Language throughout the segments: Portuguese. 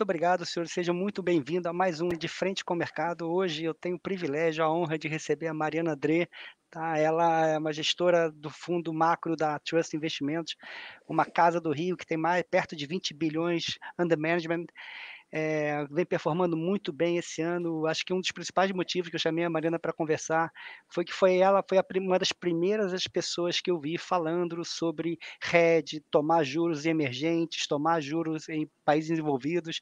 Muito obrigado, senhor. Seja muito bem-vindo a mais um de Frente com o Mercado. Hoje eu tenho o privilégio, a honra de receber a Mariana Drê. Tá? Ela é uma gestora do fundo macro da Trust Investimentos, uma casa do Rio que tem mais perto de 20 bilhões under management é, vem performando muito bem esse ano. Acho que um dos principais motivos que eu chamei a Mariana para conversar foi que foi ela foi uma das primeiras as pessoas que eu vi falando sobre RED, tomar juros emergentes, tomar juros em países desenvolvidos.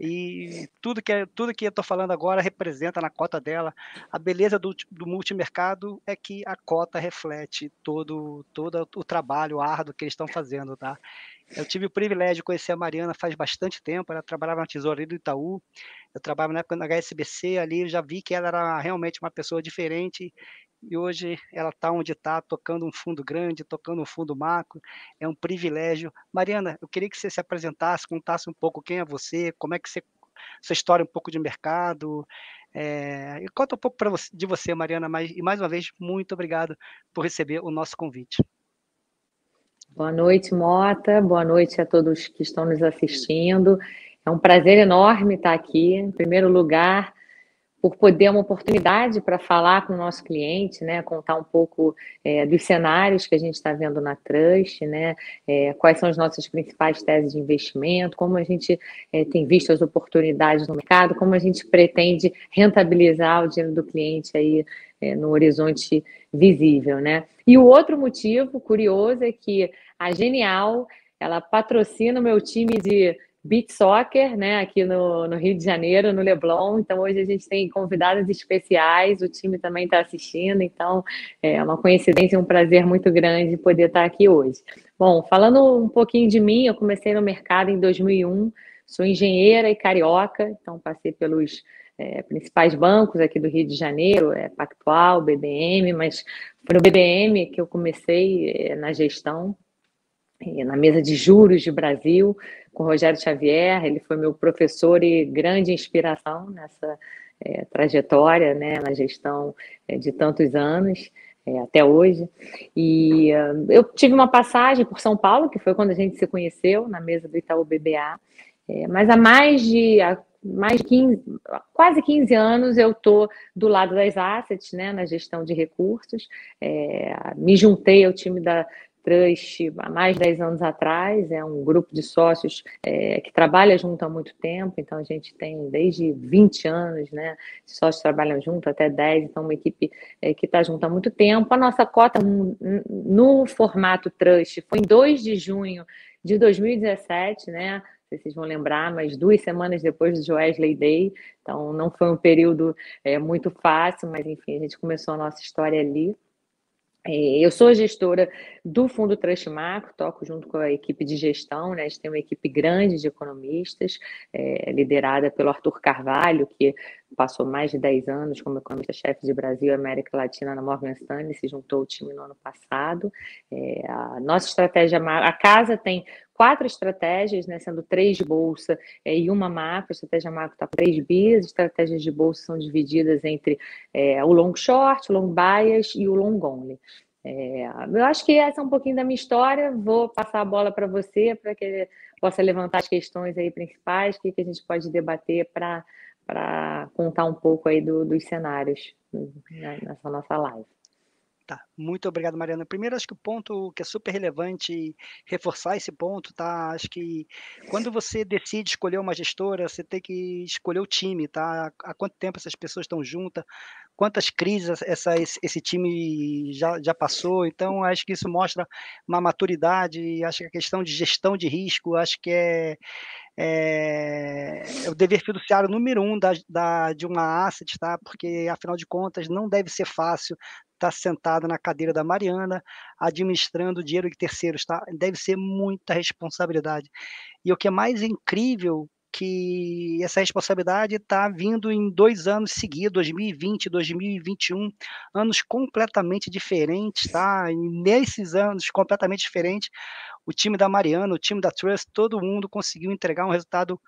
E tudo que, tudo que eu estou falando agora representa na cota dela. A beleza do, do multimercado é que a cota reflete todo, todo o trabalho árduo que eles estão fazendo. Tá? Eu tive o privilégio de conhecer a Mariana faz bastante tempo, ela trabalhava na tesoureira do Itaú, eu trabalhava na época na HSBC ali, eu já vi que ela era realmente uma pessoa diferente, e hoje ela está onde está, tocando um fundo grande, tocando um fundo macro, é um privilégio. Mariana, eu queria que você se apresentasse, contasse um pouco quem é você, como é que você, sua história um pouco de mercado, é, e conta um pouco você, de você, Mariana, mas, e mais uma vez, muito obrigado por receber o nosso convite. Boa noite, Mota. Boa noite a todos que estão nos assistindo. É um prazer enorme estar aqui. Em primeiro lugar, por poder uma oportunidade para falar com o nosso cliente, né, contar um pouco é, dos cenários que a gente está vendo na Trust, né, é, quais são as nossas principais teses de investimento, como a gente é, tem visto as oportunidades no mercado, como a gente pretende rentabilizar o dinheiro do cliente aí é, no horizonte visível, né. E o outro motivo curioso é que a Genial, ela patrocina o meu time de beat soccer, né, aqui no, no, Rio de Janeiro, no Leblon. Então, hoje a gente tem convidadas especiais, o time também está assistindo. Então, é uma coincidência e um prazer muito grande poder estar aqui hoje. Bom, falando um pouquinho de mim, eu comecei no mercado em 2001, sou engenheira e carioca, então passei pelos é, principais bancos aqui do Rio de Janeiro, é, Pactual, BBM, mas foi no BBM que eu comecei é, na gestão, na mesa de juros de Brasil, com Rogério Xavier, ele foi meu professor e grande inspiração nessa é, trajetória, né, na gestão é, de tantos anos, é, até hoje. E uh, eu tive uma passagem por São Paulo, que foi quando a gente se conheceu, na mesa do Itaú BBA, é, mas há mais de há mais de 15, quase 15 anos eu estou do lado das assets, né, na gestão de recursos. É, me juntei ao time da Trust há mais de 10 anos atrás, é um grupo de sócios é, que trabalha junto há muito tempo, então a gente tem desde 20 anos, né? Os sócios trabalham junto até 10, então uma equipe é, que está junto há muito tempo. A nossa cota no formato Trust foi em 2 de junho de 2017, né? vocês vão lembrar, mas duas semanas depois do Wesley Day, então não foi um período é, muito fácil, mas enfim, a gente começou a nossa história ali. É, eu sou gestora do Fundo Trust Macro, toco junto com a equipe de gestão, né? A gente tem uma equipe grande de economistas, é, liderada pelo Arthur Carvalho, que passou mais de 10 anos como economista-chefe de Brasil e América Latina na Morgan Stanley, se juntou ao time no ano passado. É, a nossa estratégia, a casa tem quatro estratégias, né, sendo três de bolsa é, e uma macro, a estratégia macro está com três bis, estratégias de bolsa são divididas entre é, o long short, o long bias e o long only. É, eu acho que essa é um pouquinho da minha história. Vou passar a bola para você para que possa levantar as questões aí principais, que, que a gente pode debater para contar um pouco aí do, dos cenários né, nessa nossa live. Tá, muito obrigado, Mariana. Primeiro, acho que o ponto que é super relevante reforçar esse ponto, tá? Acho que quando você decide escolher uma gestora, você tem que escolher o time, tá? Há quanto tempo essas pessoas estão juntas, quantas crises essa, esse, time já, já passou. Então, acho que isso mostra uma maturidade. Acho que a questão de gestão de risco, acho que é, é, é o dever fiduciário número um da, da, de uma asset, tá? Porque, afinal de contas, não deve ser fácil está sentada na cadeira da Mariana, administrando dinheiro de terceiros, tá? Deve ser muita responsabilidade. E o que é mais incrível que essa responsabilidade está vindo em dois anos seguidos, 2020 e 2021, anos completamente diferentes, tá? E nesses anos completamente diferentes, o time da Mariana, o time da Trust, todo mundo conseguiu entregar um resultado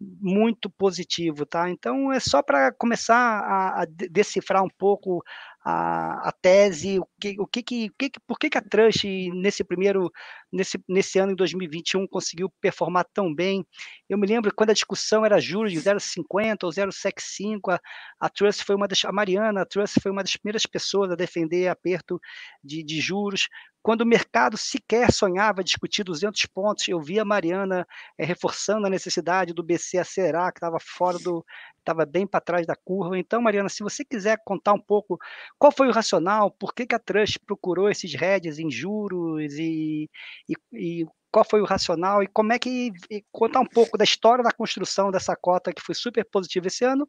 muito positivo, tá? Então é só para começar a, a, decifrar um pouco a, a tese, o que, o que, que, o que, por que, que a Trust nesse primeiro, nesse, nesse ano em 2021 conseguiu performar tão bem. Eu me lembro quando a discussão era juros de 0,50 ou 0,75, a, a Trust foi uma das, a Mariana, a Trust foi uma das primeiras pessoas a defender aperto de, de juros. Quando o mercado sequer sonhava discutir 200 pontos, eu via a Mariana é, reforçando a necessidade do BC acelerar, que estava fora do, estava bem para trás da curva. Então, Mariana, se você quiser contar um pouco qual foi o racional, por que, que a Trust procurou esses heads em juros e, e, e qual foi o racional e como é que contar um pouco da história da construção dessa cota que foi super positiva esse ano.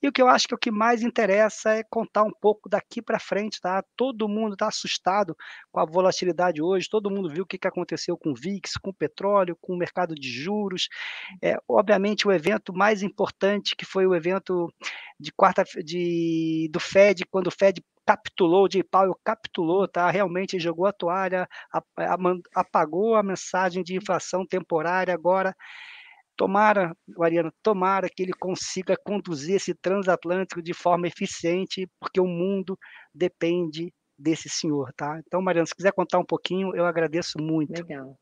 E o que eu acho que o que mais interessa é contar um pouco daqui para frente, tá? Todo mundo está assustado com a volatilidade hoje, todo mundo viu o que, que aconteceu com o VIX, com o petróleo, com o mercado de juros. É, obviamente o evento mais importante que foi o evento de quarta de, do Fed, quando o Fed capitulou, o J. Powell capitulou, tá? Realmente jogou a toalha, apagou a mensagem de inflação temporária. Agora, tomara, Mariana, tomara que ele consiga conduzir esse transatlântico de forma eficiente, porque o mundo depende desse senhor, tá? Então, Mariana, se quiser contar um pouquinho, eu agradeço muito. Legal.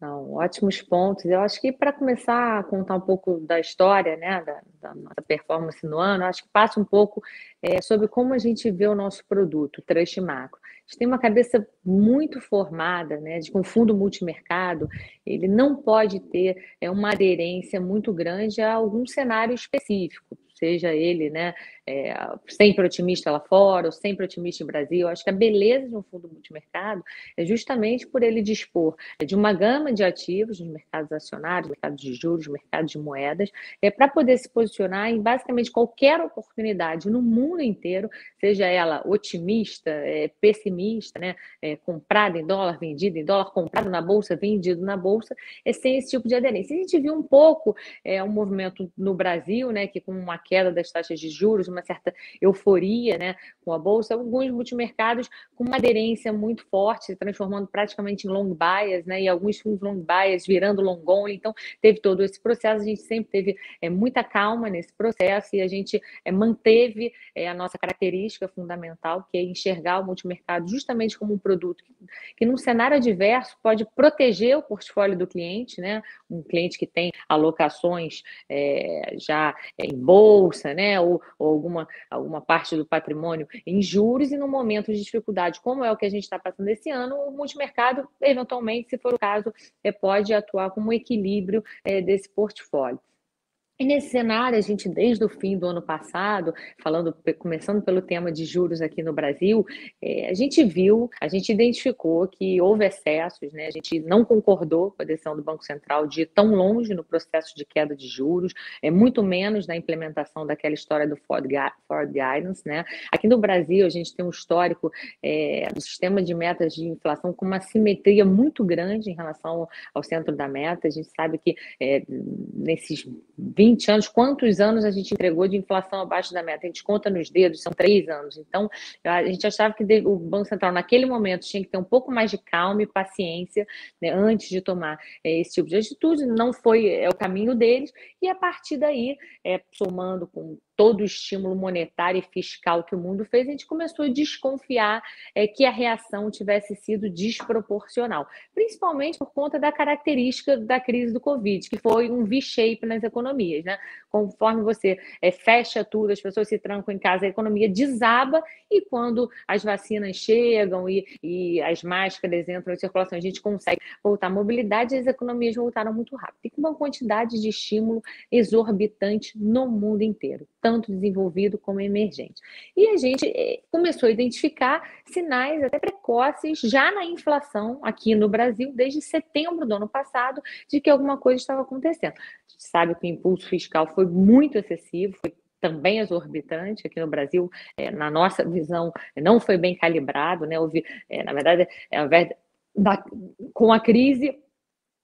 Não, ótimos pontos. Eu acho que para começar a contar um pouco da história, né, da, da nossa performance no ano, acho que passa um pouco é, sobre como a gente vê o nosso produto, o Trust Macro. A gente tem uma cabeça muito formada, né, de que um fundo multimercado, ele não pode ter é, uma aderência muito grande a algum cenário específico seja ele né, é, sempre otimista lá fora ou sempre otimista em Brasil. Eu acho que a beleza de um fundo multimercado é justamente por ele dispor de uma gama de ativos nos mercados acionários, mercados de juros, mercados de moedas, é, para poder se posicionar em basicamente qualquer oportunidade no mundo inteiro, seja ela otimista, é, pessimista, né, é, comprada em dólar, vendida em dólar, comprado na bolsa, vendido na bolsa, é sem esse tipo de aderência. A gente viu um pouco é, um movimento no Brasil, né, que com uma queda das taxas de juros, uma certa euforia né, com a Bolsa, alguns multimercados com uma aderência muito forte, transformando praticamente em long bias, né, e alguns fundos long bias virando long only. Então, teve todo esse processo, a gente sempre teve é, muita calma nesse processo e a gente é, manteve é, a nossa característica fundamental, que é enxergar o multimercado justamente como um produto que, que num cenário adverso pode proteger o portfólio do cliente, né, um cliente que tem alocações é, já em bolsa, bolsa, né, ou, ou, alguma, alguma parte do patrimônio em juros, e no momento de dificuldade, como é o que a gente está passando esse ano, o multimercado, eventualmente, se for o caso, é, pode atuar como equilíbrio é, desse portfólio. E nesse cenário, a gente, desde o fim do ano passado, falando, começando pelo tema de juros aqui no Brasil, é, a gente viu, a gente identificou que houve excessos, né? A gente não concordou com a decisão do Banco Central de ir tão longe no processo de queda de juros, é muito menos na implementação daquela história do Ford, Ford Guidance, né? Aqui no Brasil, a gente tem um histórico é, do sistema de metas de inflação com uma simetria muito grande em relação ao centro da meta. A gente sabe que é, nesses 20 20 anos, quantos anos a gente entregou de inflação abaixo da meta? A gente conta nos dedos, são três anos. Então, a gente achava que o Banco Central, naquele momento, tinha que ter um pouco mais de calma e paciência né, antes de tomar é, esse tipo de atitude. Não foi é, o caminho deles, e a partir daí, é, somando com todo o estímulo monetário e fiscal que o mundo fez, a gente começou a desconfiar é, que a reação tivesse sido desproporcional, principalmente por conta da característica da crise do Covid, que foi um V-shape nas economias. Né? Conforme você é, fecha tudo, as pessoas se trancam em casa, a economia desaba, e quando as vacinas chegam e, e as máscaras entram em circulação, a gente consegue voltar à mobilidade, as economias voltaram muito rápido. E com uma quantidade de estímulo exorbitante no mundo inteiro tanto desenvolvido como emergente. E a gente eh, começou a identificar sinais até precoces já na inflação aqui no Brasil, desde setembro do ano passado, de que alguma coisa estava acontecendo. A gente sabe que o impulso fiscal foi muito excessivo, foi também exorbitante aqui no Brasil, é, na nossa visão, não foi bem calibrado, né? Houve, é, na verdade, é, da, com a crise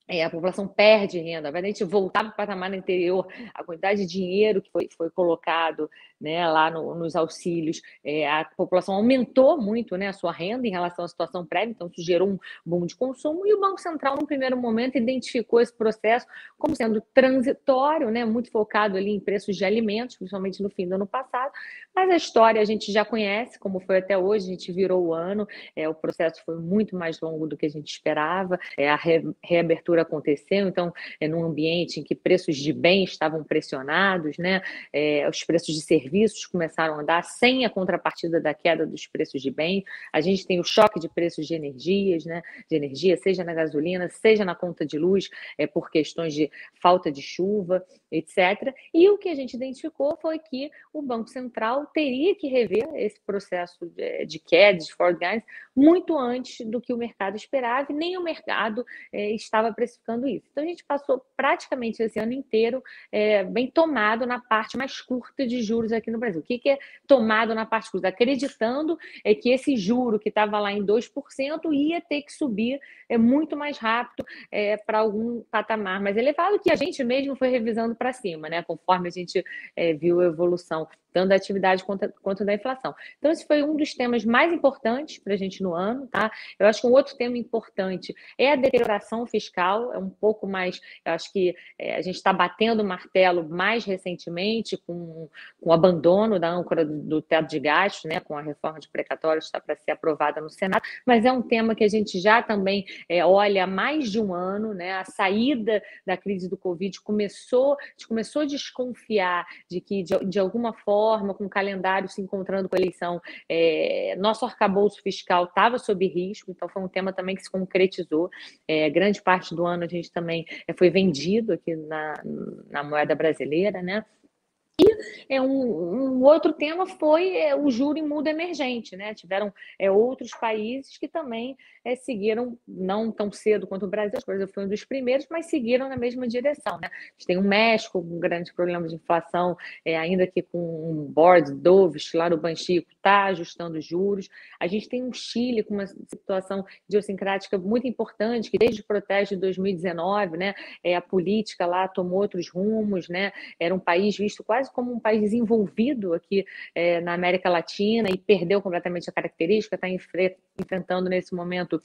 é, a população perde renda, vai a gente voltar para o patamar anterior, a quantidade de dinheiro que foi, foi colocado né, lá no, nos auxílios, é, a população aumentou muito né, a sua renda em relação à situação prévia, então isso gerou um boom de consumo, e o Banco Central, no primeiro momento, identificou esse processo como sendo transitório, né, muito focado ali em preços de alimentos, principalmente no fim do ano passado, mas a história a gente já conhece, como foi até hoje, a gente virou o ano, é, o processo foi muito mais longo do que a gente esperava, é, a re, reabertura aconteceu, então, é num ambiente em que preços de bens estavam pressionados, né, é, os preços de serviços começaram a andar sem a contrapartida da queda dos preços de bens, a gente tem o choque de preços de energias, né, de energia, seja na gasolina, seja na conta de luz, é, por questões de falta de chuva, etc. E o que a gente identificou foi que o Banco Central teria que rever esse processo de, de queda, de forward guidance, muito antes do que o mercado esperava, e nem o mercado é, estava precificando isso. Então, a gente passou praticamente esse ano inteiro é, bem tomado na parte mais curta de juros aqui no Brasil. O que, que é tomado na parte curta? Acreditando é, que esse juro que estava lá em 2% ia ter que subir é, muito mais rápido é, para algum patamar mais elevado, que a gente mesmo foi revisando para cima, né? conforme a gente é, viu a evolução tanto da atividade quanto, quanto, da inflação. Então, esse foi um dos temas mais importantes para a gente no ano, tá? Eu acho que um outro tema importante é a deterioração fiscal, é um pouco mais, eu acho que é, a gente está batendo o martelo mais recentemente com, com o abandono da âncora do, do teto de gastos, né? Com a reforma de precatórios está para ser aprovada no Senado, mas é um tema que a gente já também é, olha há mais de um ano, né? A saída da crise do Covid começou, a gente começou a desconfiar de que, de, de alguma forma, com o calendário se encontrando com a eleição, é, nosso arcabouço fiscal estava sob risco, então foi um tema também que se concretizou. É, grande parte do ano a gente também é, foi vendido aqui na, na moeda brasileira, né? É, um, um, outro tema foi é, o juro em muda emergente, né? Tiveram é, outros países que também é, seguiram, não tão cedo quanto o Brasil, o Brasil foi um dos primeiros, mas seguiram na mesma direção, né? A gente tem o México com um grande problema de inflação, é, ainda que com um board dovish lá no Banxico, está ajustando os juros. A gente tem um Chile com uma situação idiosincrática muito importante, que desde o protesto de 2019, né? É, a política lá tomou outros rumos, né? Era um país visto quase quase como um país desenvolvido aqui é, na América Latina e perdeu completamente a característica, está enfrentando nesse momento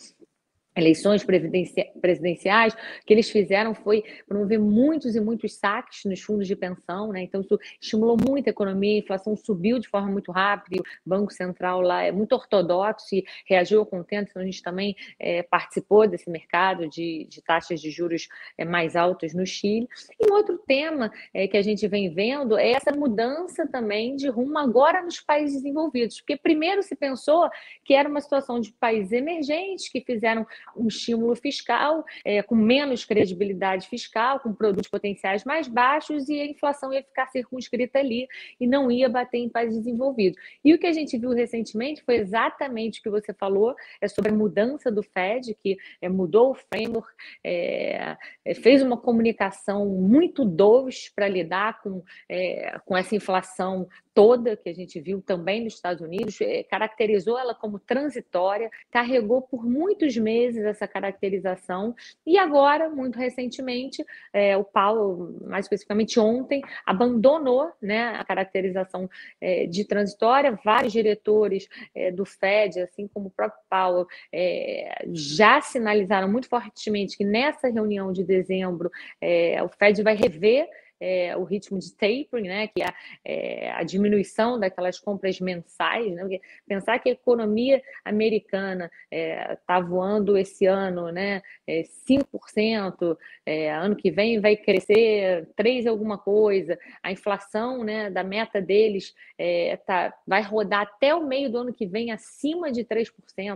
eleições presidenciais, o que eles fizeram foi promover muitos e muitos saques nos fundos de pensão, né? Então, isso estimulou muito a economia, a inflação subiu de forma muito rápida, o Banco Central lá é muito ortodoxo e reagiu ao contento, então a gente também é, participou desse mercado de, de taxas de juros é, mais altas no Chile. E um outro tema é, que a gente vem vendo é essa mudança também de rumo agora nos países desenvolvidos, porque primeiro se pensou que era uma situação de países emergentes que fizeram um estímulo fiscal, é, com menos credibilidade fiscal, com produtos potenciais mais baixos, e a inflação ia ficar circunscrita ali e não ia bater em países desenvolvidos. E o que a gente viu recentemente foi exatamente o que você falou, é sobre a mudança do Fed, que é, mudou o framework, é, é fez uma comunicação muito doce para lidar com, é, com essa inflação toda que a gente viu também nos Estados Unidos, é, caracterizou ela como transitória, carregou por muitos meses essa caracterização e agora, muito recentemente, é, o Paulo, mais especificamente ontem, abandonou né, a caracterização é, de transitória. Vários diretores é, do Fed, assim como o próprio Paulo, é, já sinalizaram muito fortemente que nessa reunião de dezembro é, o Fed vai rever é, o ritmo de tapering, né, que é, é, a diminuição daquelas compras mensais. Né, pensar que a economia americana está é, voando esse ano né, é, 5%, é, ano que vem vai crescer 3% alguma coisa, a inflação né, da meta deles é, tá, vai rodar até o meio do ano que vem acima de 3%,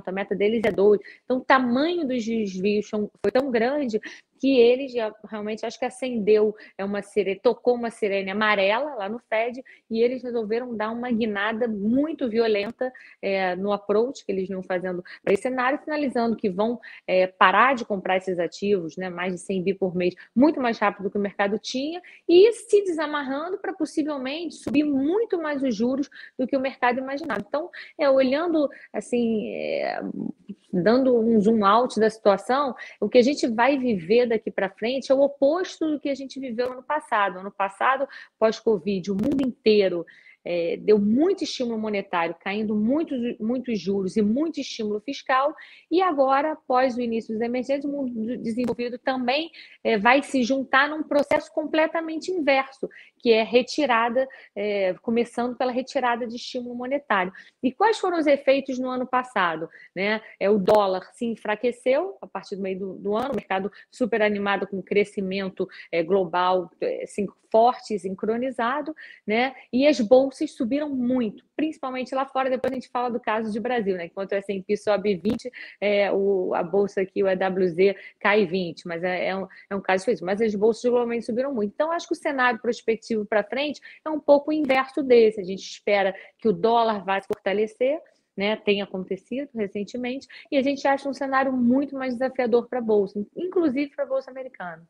a meta deles é 2%. Então, o tamanho dos desvios foi tão grande que ele já realmente acho que acendeu é uma sirene, tocou uma sirene amarela lá no Fed e eles resolveram dar uma guinada muito violenta é, no approach que eles vinham fazendo para esse cenário, finalizando que vão é, parar de comprar esses ativos, né, mais de 100 bi por mês, muito mais rápido do que o mercado tinha e se desamarrando para possivelmente subir muito mais os juros do que o mercado imaginava. Então, é, olhando assim, é, dando um zoom out da situação, o que a gente vai viver daqui para frente é o oposto do que a gente viveu no ano passado. No ano passado, pós-Covid, o mundo inteiro é, deu muito estímulo monetário, caindo muitos, muitos juros e muito estímulo fiscal, e agora, após o início dos emergentes, o mundo desenvolvido também é, vai se juntar num processo completamente inverso, que é retirada, é, começando pela retirada de estímulo monetário. E quais foram os efeitos no ano passado? Né? É, o dólar se enfraqueceu a partir do meio do, do ano, o mercado super animado com crescimento é, global assim, forte sincronizado, né? e as bolsas subiram muito, principalmente lá fora. Depois a gente fala do caso de Brasil, né? enquanto o S&P sobe 20, é, o, a bolsa aqui, o EWZ, cai 20, mas é, é, um, é um caso difícil. Mas as bolsas globalmente subiram muito. Então, acho que o cenário prospectivo para frente é um pouco o inverso desse. A gente espera que o dólar vá se fortalecer, né, tem acontecido recentemente, e a gente acha um cenário muito mais desafiador para a Bolsa, inclusive para a Bolsa Americana.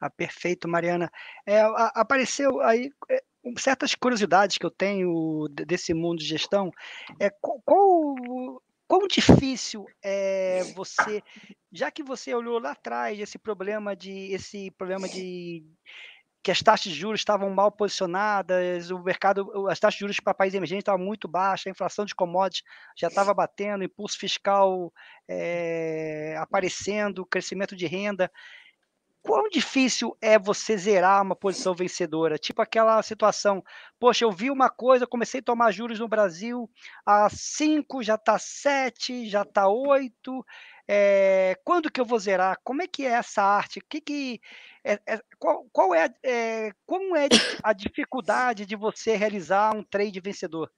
Ah, perfeito, Mariana. É, apareceu aí é, certas curiosidades que eu tenho desse mundo de gestão. É, qual, quão difícil é você, já que você olhou lá atrás esse problema de esse problema de que as taxas de juros estavam mal posicionadas, o mercado, as taxas de juros para países emergentes estavam muito baixas, a inflação de commodities já estava batendo, impulso fiscal é, aparecendo, crescimento de renda quão difícil é você zerar uma posição vencedora? Tipo aquela situação, poxa, eu vi uma coisa, comecei a tomar juros no Brasil a 5, já está 7, já está 8. É, quando que eu vou zerar? Como é que é essa arte? Que que é, é, qual, qual é, é, como é a dificuldade de você realizar um trade vencedor?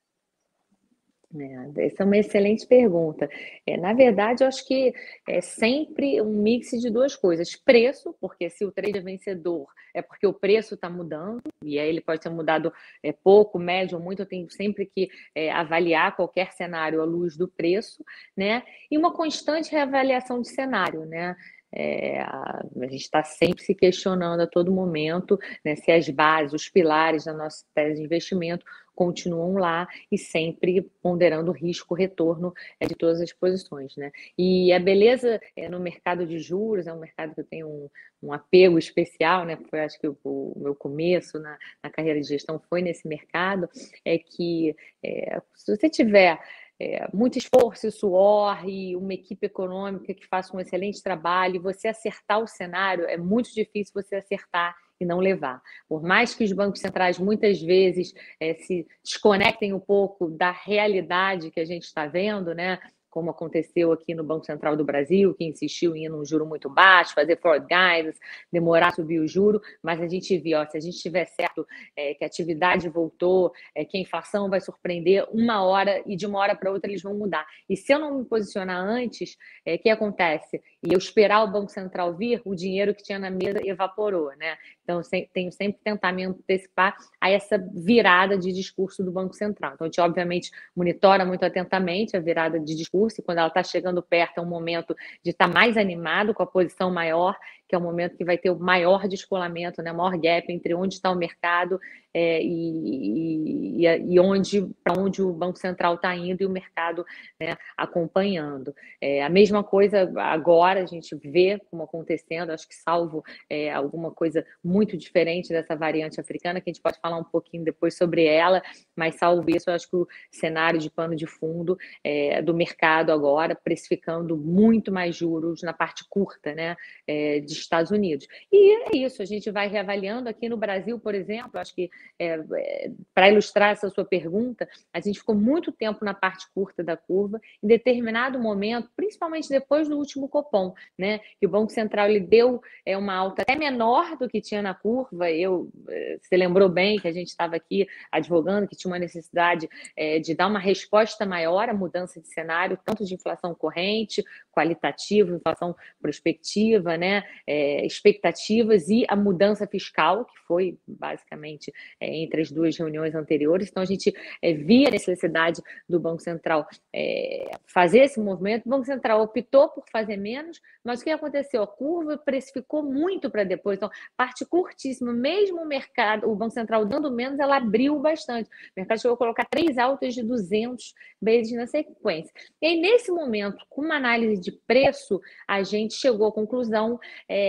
É, essa é uma excelente pergunta. É, na verdade, eu acho que é sempre um mix de duas coisas. Preço, porque se o trade é vencedor, é porque o preço está mudando, e aí ele pode ter mudado é, pouco, médio ou muito, eu tenho sempre que é, avaliar qualquer cenário à luz do preço, né? E uma constante reavaliação de cenário, né? É, a, a, gente está sempre se questionando a todo momento né, se as bases, os pilares da nossa tese de investimento continuam lá e sempre ponderando o risco, retorno é, de todas as posições. Né? E a beleza é, no mercado de juros é um mercado que eu tenho um, um apego especial, né? Foi acho que o, o meu começo na, na, carreira de gestão foi nesse mercado, é que é, se você tiver é, muito esforço e suor e uma equipe econômica que faça um excelente trabalho, e você acertar o cenário, é muito difícil você acertar e não levar. Por mais que os bancos centrais muitas vezes é, se desconectem um pouco da realidade que a gente está vendo, né? Como aconteceu aqui no Banco Central do Brasil, que insistiu em ir num juro muito baixo, fazer forward guidance, demorar a subir o juro, mas a gente viu, ó, se a gente tiver certo é, que a atividade voltou, é, que a inflação vai surpreender uma hora e de uma hora para outra eles vão mudar. E se eu não me posicionar antes, o é, que acontece? E eu esperar o Banco Central vir, o dinheiro que tinha na mesa evaporou, né? Então, tenho sempre que tentar me antecipar a essa virada de discurso do Banco Central. Então, a gente, obviamente, monitora muito atentamente a virada de discurso, e quando ela está chegando perto, é um momento de estar tá mais animado, com a posição maior, que é o momento que vai ter o maior descolamento, né, o maior gap entre onde está o mercado é, e, e, e, onde para onde o Banco Central está indo e o mercado né, acompanhando. É, a mesma coisa agora a gente vê como acontecendo, acho que salvo é, alguma coisa muito diferente dessa variante africana, que a gente pode falar um pouquinho depois sobre ela, mas salvo isso, acho que o cenário de pano de fundo é, do mercado agora, precificando muito mais juros na parte curta, né, é, de Estados Unidos. E é isso, a gente vai reavaliando aqui no Brasil, por exemplo, acho que é, é, para ilustrar essa sua pergunta, a gente ficou muito tempo na parte curta da curva, em determinado momento, principalmente depois do último Copom, né, que o Banco Central ele deu é, uma alta até menor do que tinha na curva. Eu, é, você lembrou bem que a gente estava aqui advogando que tinha uma necessidade é, de dar uma resposta maior à mudança de cenário, tanto de inflação corrente, qualitativa, inflação prospectiva, né, é, expectativas e a mudança fiscal, que foi basicamente é, entre as duas reuniões anteriores. Então, a gente é, via a necessidade do Banco Central é, fazer esse movimento. O Banco Central optou por fazer menos, mas o que aconteceu? A curva precificou muito para depois. Então, parte curtíssima, mesmo o mercado, o Banco Central dando menos, ela abriu bastante. O mercado chegou a colocar três altas de 200 vezes na sequência. E aí, nesse momento, com uma análise de preço, a gente chegou à conclusão é,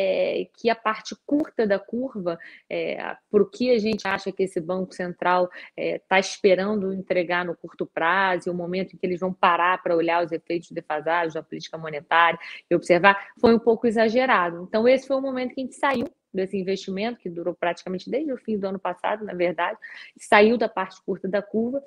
que a parte curta da curva, é, por que a gente acha que esse Banco Central está é, esperando entregar no curto prazo, o momento em que eles vão parar para olhar os efeitos defasados da política monetária e observar, foi um pouco exagerado. Então, esse foi o momento que a gente saiu desse investimento, que durou praticamente desde o fim do ano passado, na verdade, saiu da parte curta da curva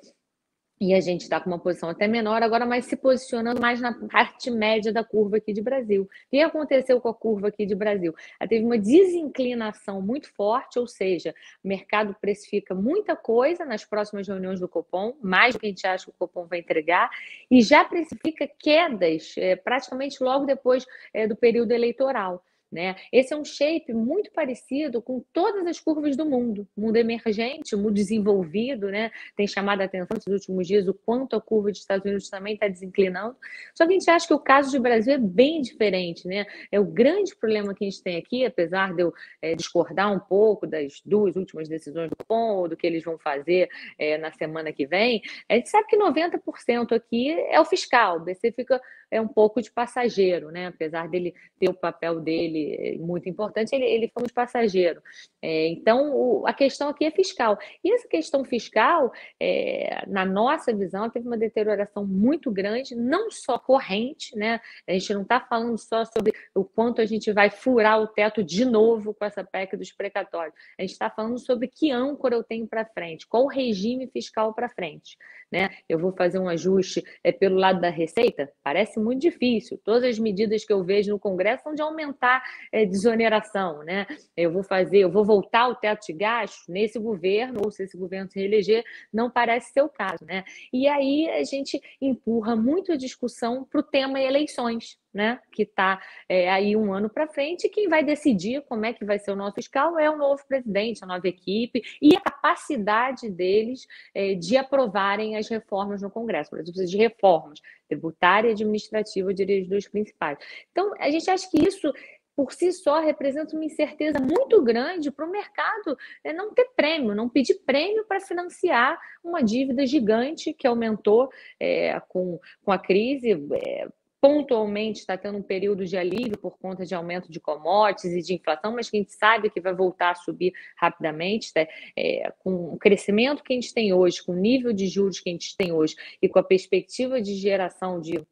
e a gente está com uma posição até menor agora, mas se posicionando mais na parte média da curva aqui de Brasil. O que aconteceu com a curva aqui de Brasil? Ela teve uma desinclinação muito forte, ou seja, o mercado precifica muita coisa nas próximas reuniões do Copom, mais do que a gente acha que o Copom vai entregar, e já precifica quedas é, praticamente logo depois é, do período eleitoral. Né? Esse é um shape muito parecido com todas as curvas do mundo. Mundo emergente, mundo desenvolvido, né? tem chamado a atenção nesses últimos dias o quanto a curva dos Estados Unidos também está desinclinando. Só que a gente acha que o caso do Brasil é bem diferente. Né? É o grande problema que a gente tem aqui, apesar de eu é, discordar um pouco das duas últimas decisões do POM ou do que eles vão fazer é, na semana que vem, a gente sabe que 90% aqui é o fiscal. O BC fica é um pouco de passageiro, né? apesar dele ter o papel dele eh, muito importante, ele, ele foi um passageiro. É, então, o, a questão aqui é fiscal. E essa questão fiscal, é, na nossa visão, teve uma deterioração muito grande, não só corrente, né? A gente não está falando só sobre o quanto a gente vai furar o teto de novo com essa PEC dos precatórios. A gente está falando sobre que âncora eu tenho para frente, qual o regime fiscal para frente. Né? Eu vou fazer um ajuste é, pelo lado da receita? Parece muito difícil. Todas as medidas que eu vejo no Congresso são de aumentar é, desoneração, né? Eu vou fazer, eu vou voltar o teto de gastos nesse governo, ou se esse governo se reeleger, não parece ser o caso, né? E aí a gente empurra muito a discussão para o tema eleições, né? Que está é, aí um ano para frente. Quem vai decidir como é que vai ser o nosso fiscal é o novo presidente, a nova equipe e a capacidade deles é, de aprovarem as reformas no Congresso. Por exemplo, de reformas tributária e administrativa, eu diria, os dois principais. Então, a gente acha que isso por si só representa uma incerteza muito grande para o mercado é, não ter prêmio, não pedir prêmio para financiar uma dívida gigante que aumentou é, com, com a crise. É, pontualmente está tendo um período de alívio por conta de aumento de commodities e de inflação, mas que a gente sabe que vai voltar a subir rapidamente, né? é, com o crescimento que a gente tem hoje, com o nível de juros que a gente tem hoje e com a perspectiva de geração de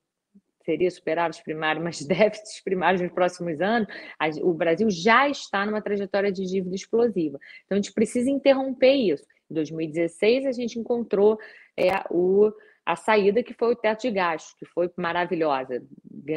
seria superávit primário, mas déficits primários nos próximos anos, o Brasil já está numa trajetória de dívida explosiva. Então, a gente precisa interromper isso. Em 2016, a gente encontrou é, o a saída que foi o teto de gastos, que foi maravilhosa.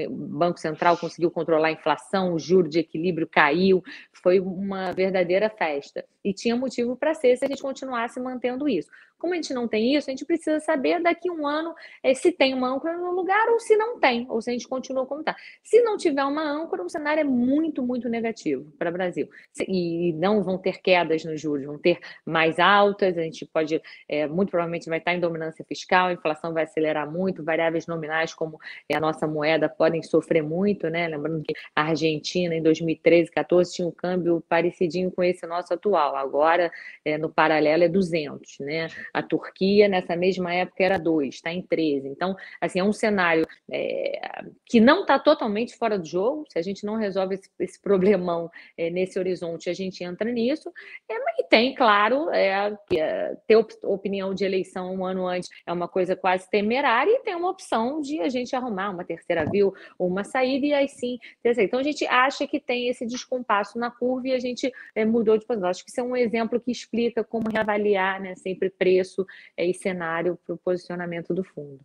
O Banco Central conseguiu controlar a inflação, o juro de equilíbrio caiu, foi uma verdadeira festa. E tinha motivo para ser se a gente continuasse mantendo isso. Como a gente não tem isso, a gente precisa saber daqui a um ano é, se tem uma âncora no lugar ou se não tem, ou se a gente continua como está. Se não tiver uma âncora, o cenário é muito, muito negativo para o Brasil. E não vão ter quedas nos juros, vão ter mais altas, a gente pode, é, muito provavelmente vai estar em dominância fiscal, a inflação vai acelerar muito, variáveis nominais como a nossa moeda podem sofrer muito, né? Lembrando que a Argentina em 2013, 14 tinha um câmbio parecidinho com esse nosso atual, agora é, no paralelo é 200, né? A Turquia, nessa mesma época, era 2, está em 13. Então, assim, é um cenário é, que não está totalmente fora do jogo. Se a gente não resolve esse, esse problemão é, nesse horizonte, a gente entra nisso. É, e tem, claro, é, é, ter op opinião de eleição um ano antes é uma coisa quase temerária, e tem uma opção de a gente arrumar uma terceira via uma saída, e aí sim. Então, a gente acha que tem esse descompasso na curva e a gente é, mudou de posição. Acho que isso é um exemplo que explica como reavaliar né, sempre preço preço e cenário para o posicionamento do fundo.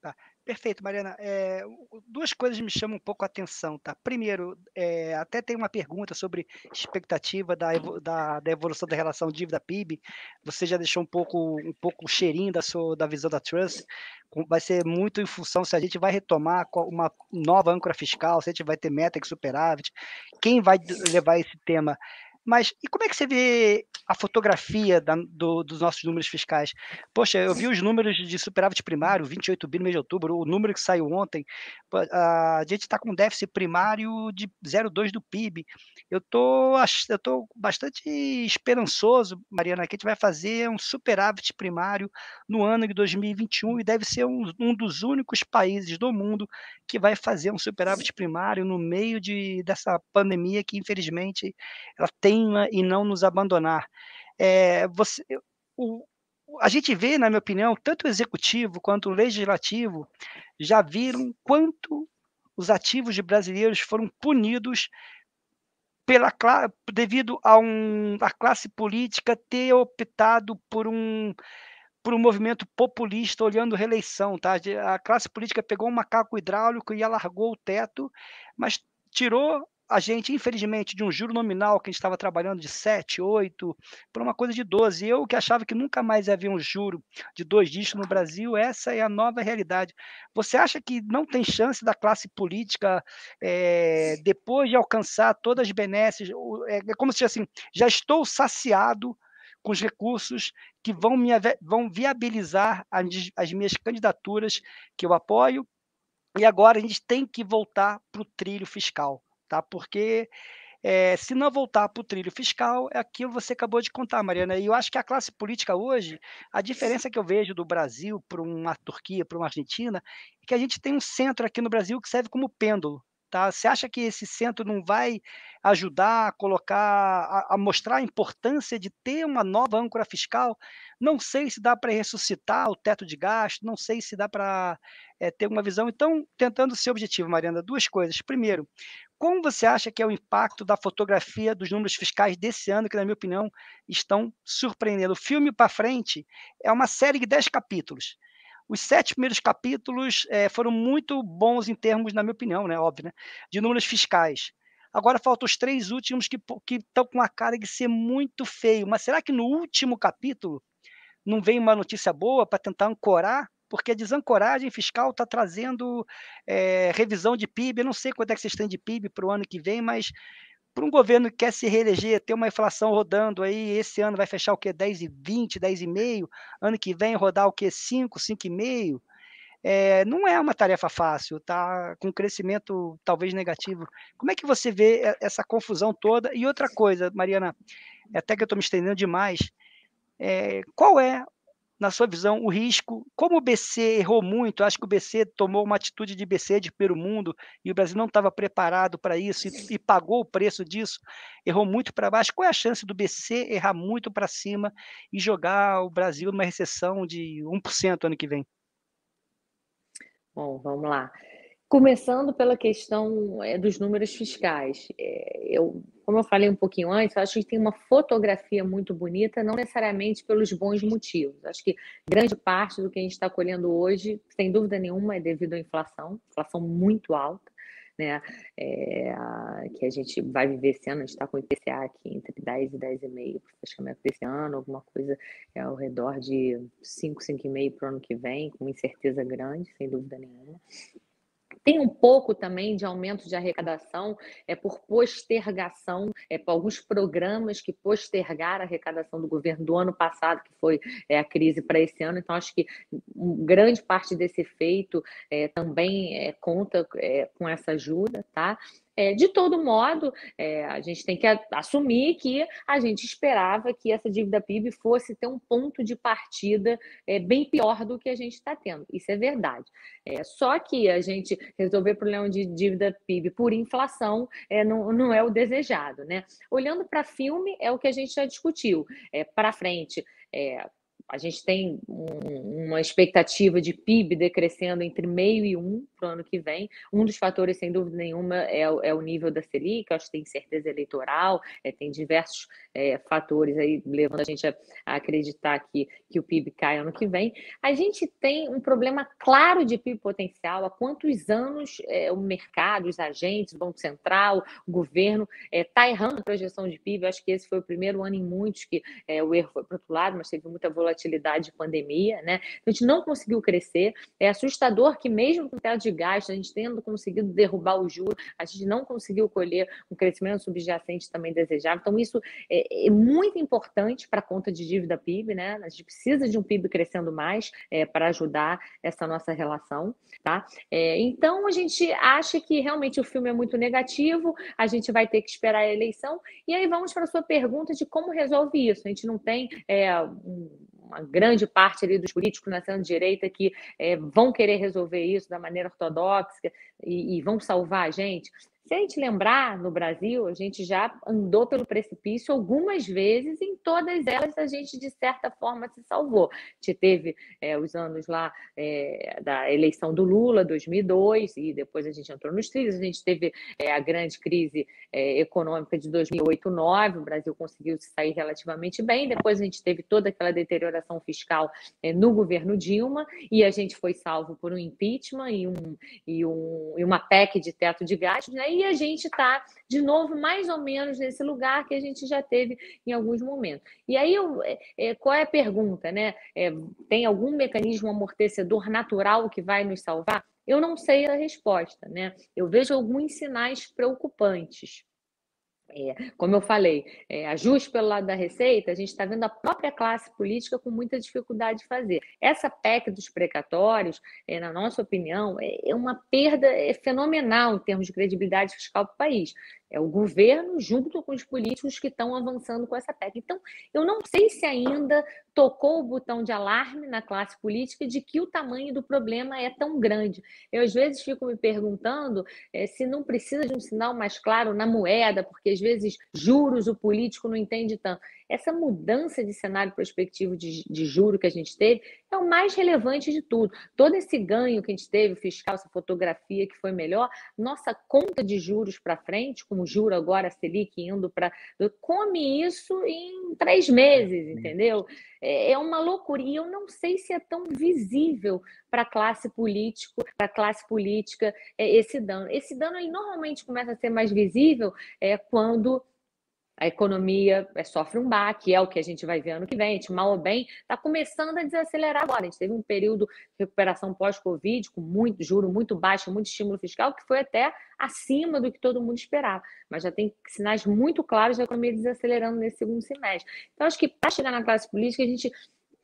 Tá. Perfeito, Mariana. É, duas coisas me chamam um pouco a atenção, tá? Primeiro, é, até tem uma pergunta sobre expectativa da, da, da, evolução da relação dívida-PIB. Você já deixou um pouco um pouco o cheirinho da sua da visão da Trust. Vai ser muito em função se a gente vai retomar uma nova âncora fiscal, se a gente vai ter meta e superávit, quem vai levar esse tema mas e como é que você vê a fotografia da, do, dos nossos números fiscais? Poxa, eu vi os números de superávit primário, 28 bi no mês de outubro, o número que saiu ontem, a gente está com déficit primário de 0,2 do PIB. Eu tô, tô bastante esperançoso, Mariana, que a gente vai fazer um superávit primário no ano de 2021 e deve ser um, um dos únicos países do mundo que vai fazer um superávit primário no meio de, dessa pandemia que, infelizmente, ela tem e não nos abandonar. É, você, o, a gente vê, na minha opinião, tanto o executivo quanto o legislativo já viram quanto os ativos de brasileiros foram punidos pela devido a um, a classe política ter optado por um por um movimento populista olhando reeleição, tá? A classe política pegou um macaco hidráulico e alargou o teto, mas tirou a gente, infelizmente, de um juro nominal que a gente estava trabalhando de 7, 8, para uma coisa de 12. Eu que achava que nunca mais havia um juro de dois dígitos no Brasil, essa é a nova realidade. Você acha que não tem chance da classe política, é, depois de alcançar todas as benesses, é, é como se assim, já estou saciado com os recursos que vão, me, vão viabilizar as, as minhas candidaturas que eu apoio, e agora a gente tem que voltar para o trilho fiscal tá? Porque é, se não voltar para o trilho fiscal, é aquilo que você acabou de contar, Mariana. E eu acho que a classe política hoje, a diferença que eu vejo do Brasil para uma Turquia, para uma Argentina, é que a gente tem um centro aqui no Brasil que serve como pêndulo. Tá? Você acha que esse centro não vai ajudar a colocar, a, a mostrar a importância de ter uma nova âncora fiscal? Não sei se dá para ressuscitar o teto de gasto, não sei se dá para é, ter uma visão. Então, tentando ser objetivo, Mariana, duas coisas. Primeiro, como você acha que é o impacto da fotografia dos números fiscais desse ano, que, na minha opinião, estão surpreendendo? O filme para frente é uma série de 10 capítulos. Os sete primeiros capítulos é, foram muito bons em termos, na minha opinião, né, óbvio, né, de números fiscais. Agora faltam os três últimos que estão com a cara de ser muito feio. Mas será que no último capítulo não vem uma notícia boa para tentar ancorar porque a desancoragem fiscal está trazendo é, revisão de PIB. Eu não sei quanto é que vocês têm de PIB para o ano que vem, mas para um governo que quer se reeleger, ter uma inflação rodando aí, esse ano vai fechar o quê? 10,20, 10,5, ano que vem rodar o quê? 5, 5,5. É, não é uma tarefa fácil, tá? Com crescimento talvez negativo. Como é que você vê essa confusão toda? E outra coisa, Mariana, até que eu estou me estendendo demais, é, qual é na sua visão, o risco? Como o BC errou muito, acho que o BC tomou uma atitude de BC de primeiro mundo e o Brasil não estava preparado para isso e, e, pagou o preço disso, errou muito para baixo. Qual é a chance do BC errar muito para cima e jogar o Brasil numa recessão de 1% ano que vem? Bom, vamos lá. Começando pela questão é, dos números fiscais. É, eu, como eu falei um pouquinho antes, acho que tem uma fotografia muito bonita, não necessariamente pelos bons motivos. Acho que grande parte do que a gente está colhendo hoje, sem dúvida nenhuma, é devido à inflação, inflação muito alta. Né, é, que a gente vai viver esse ano, a gente está com o IPCA aqui entre 10 e 10,5 para o fechamento desse ano, alguma coisa é ao redor de 5, 5,5 para o ano que vem, com incerteza grande, sem dúvida nenhuma. Tem um pouco também de aumento de arrecadação é por postergação, é por alguns programas que postergaram a arrecadação do governo do ano passado, que foi é, a crise para esse ano. Então, acho que grande parte desse efeito é, também é, conta é, com essa ajuda, tá? É, de todo modo, é, a gente tem que assumir que a gente esperava que essa dívida PIB fosse ter um ponto de partida é, bem pior do que a gente está tendo. Isso é verdade. É, só que a gente resolver o problema de dívida PIB por inflação é, não, não é o desejado. Né? Olhando para filme, é o que a gente já discutiu. É, para frente, é, a gente tem um, uma expectativa de PIB decrescendo entre meio e um para o ano que vem. Um dos fatores, sem dúvida nenhuma, é, o, é o nível da Selic, acho que tem certeza eleitoral, é, tem diversos é, fatores aí levando a gente a, a, acreditar que, que o PIB cai ano que vem. A gente tem um problema claro de PIB potencial. Há quantos anos é, o mercado, os agentes, o Banco Central, o governo está é, errando a projeção de PIB? Eu acho que esse foi o primeiro ano em muitos que é, o erro foi para o outro lado, mas teve muita volatilidade de pandemia, né? A gente não conseguiu crescer. É assustador que, mesmo com teto de gasto, a gente tendo conseguido derrubar o juro, a gente não conseguiu colher um crescimento subjacente também desejável. Então, isso é, é muito importante para a conta de dívida PIB, né? A gente precisa de um PIB crescendo mais é, para ajudar essa nossa relação, tá? É, então, a gente acha que realmente o filme é muito negativo, a gente vai ter que esperar a eleição, e aí vamos para a sua pergunta de como resolve isso. A gente não tem é, um, uma grande parte ali dos políticos na centro-direita que é, vão querer resolver isso da maneira ortodoxa e, e vão salvar a gente. Se a gente lembrar, no Brasil, a gente já andou pelo precipício algumas vezes, em todas elas a gente, de certa forma, se salvou. A gente teve é, os anos lá é, da eleição do Lula, 2002, e depois a gente entrou nos trilhos, a gente teve é, a grande crise é, econômica de 2008, 2009, o Brasil conseguiu se sair relativamente bem, depois a gente teve toda aquela deterioração fiscal é, no governo Dilma, e a gente foi salvo por um impeachment e, um, e, um, e uma PEC de teto de gastos, né? E a gente está, de novo, mais ou menos nesse lugar que a gente já teve em alguns momentos. E aí, é, é, qual é a pergunta? Né? É, tem algum mecanismo amortecedor natural que vai nos salvar? Eu não sei a resposta, né? Eu vejo alguns sinais preocupantes. É, como eu falei, é, ajuste pelo lado da receita, a gente está vendo a própria classe política com muita dificuldade de fazer. Essa PEC dos precatórios, é, na nossa opinião, é, é uma perda é, fenomenal em termos de credibilidade fiscal para o país. É o governo junto com os políticos que estão avançando com essa PEC. Então, eu não sei se ainda tocou o botão de alarme na classe política de que o tamanho do problema é tão grande. Eu, às vezes, fico me perguntando é, se não precisa de um sinal mais claro na moeda, porque, às vezes, juros o político não entende tanto essa mudança de cenário prospectivo de, de juro que a gente teve é o mais relevante de tudo. Todo esse ganho que a gente teve, fiscal, essa fotografia que foi melhor, nossa conta de juros para frente, com o juro agora, a Selic indo para. come isso em três meses, entendeu? É, é uma loucura. E eu não sei se é tão visível para a classe política, para a classe política, é, esse dano. Esse dano aí normalmente começa a ser mais visível é, quando a economia é, sofre um baque, é o que a gente vai ver ano que vem. A gente, mal ou bem, está começando a desacelerar agora. A gente teve um período de recuperação pós-Covid, com muito juro muito baixo, muito estímulo fiscal, que foi até acima do que todo mundo esperava. Mas já tem sinais muito claros da economia desacelerando nesse segundo semestre. Então, acho que para chegar na classe política, a gente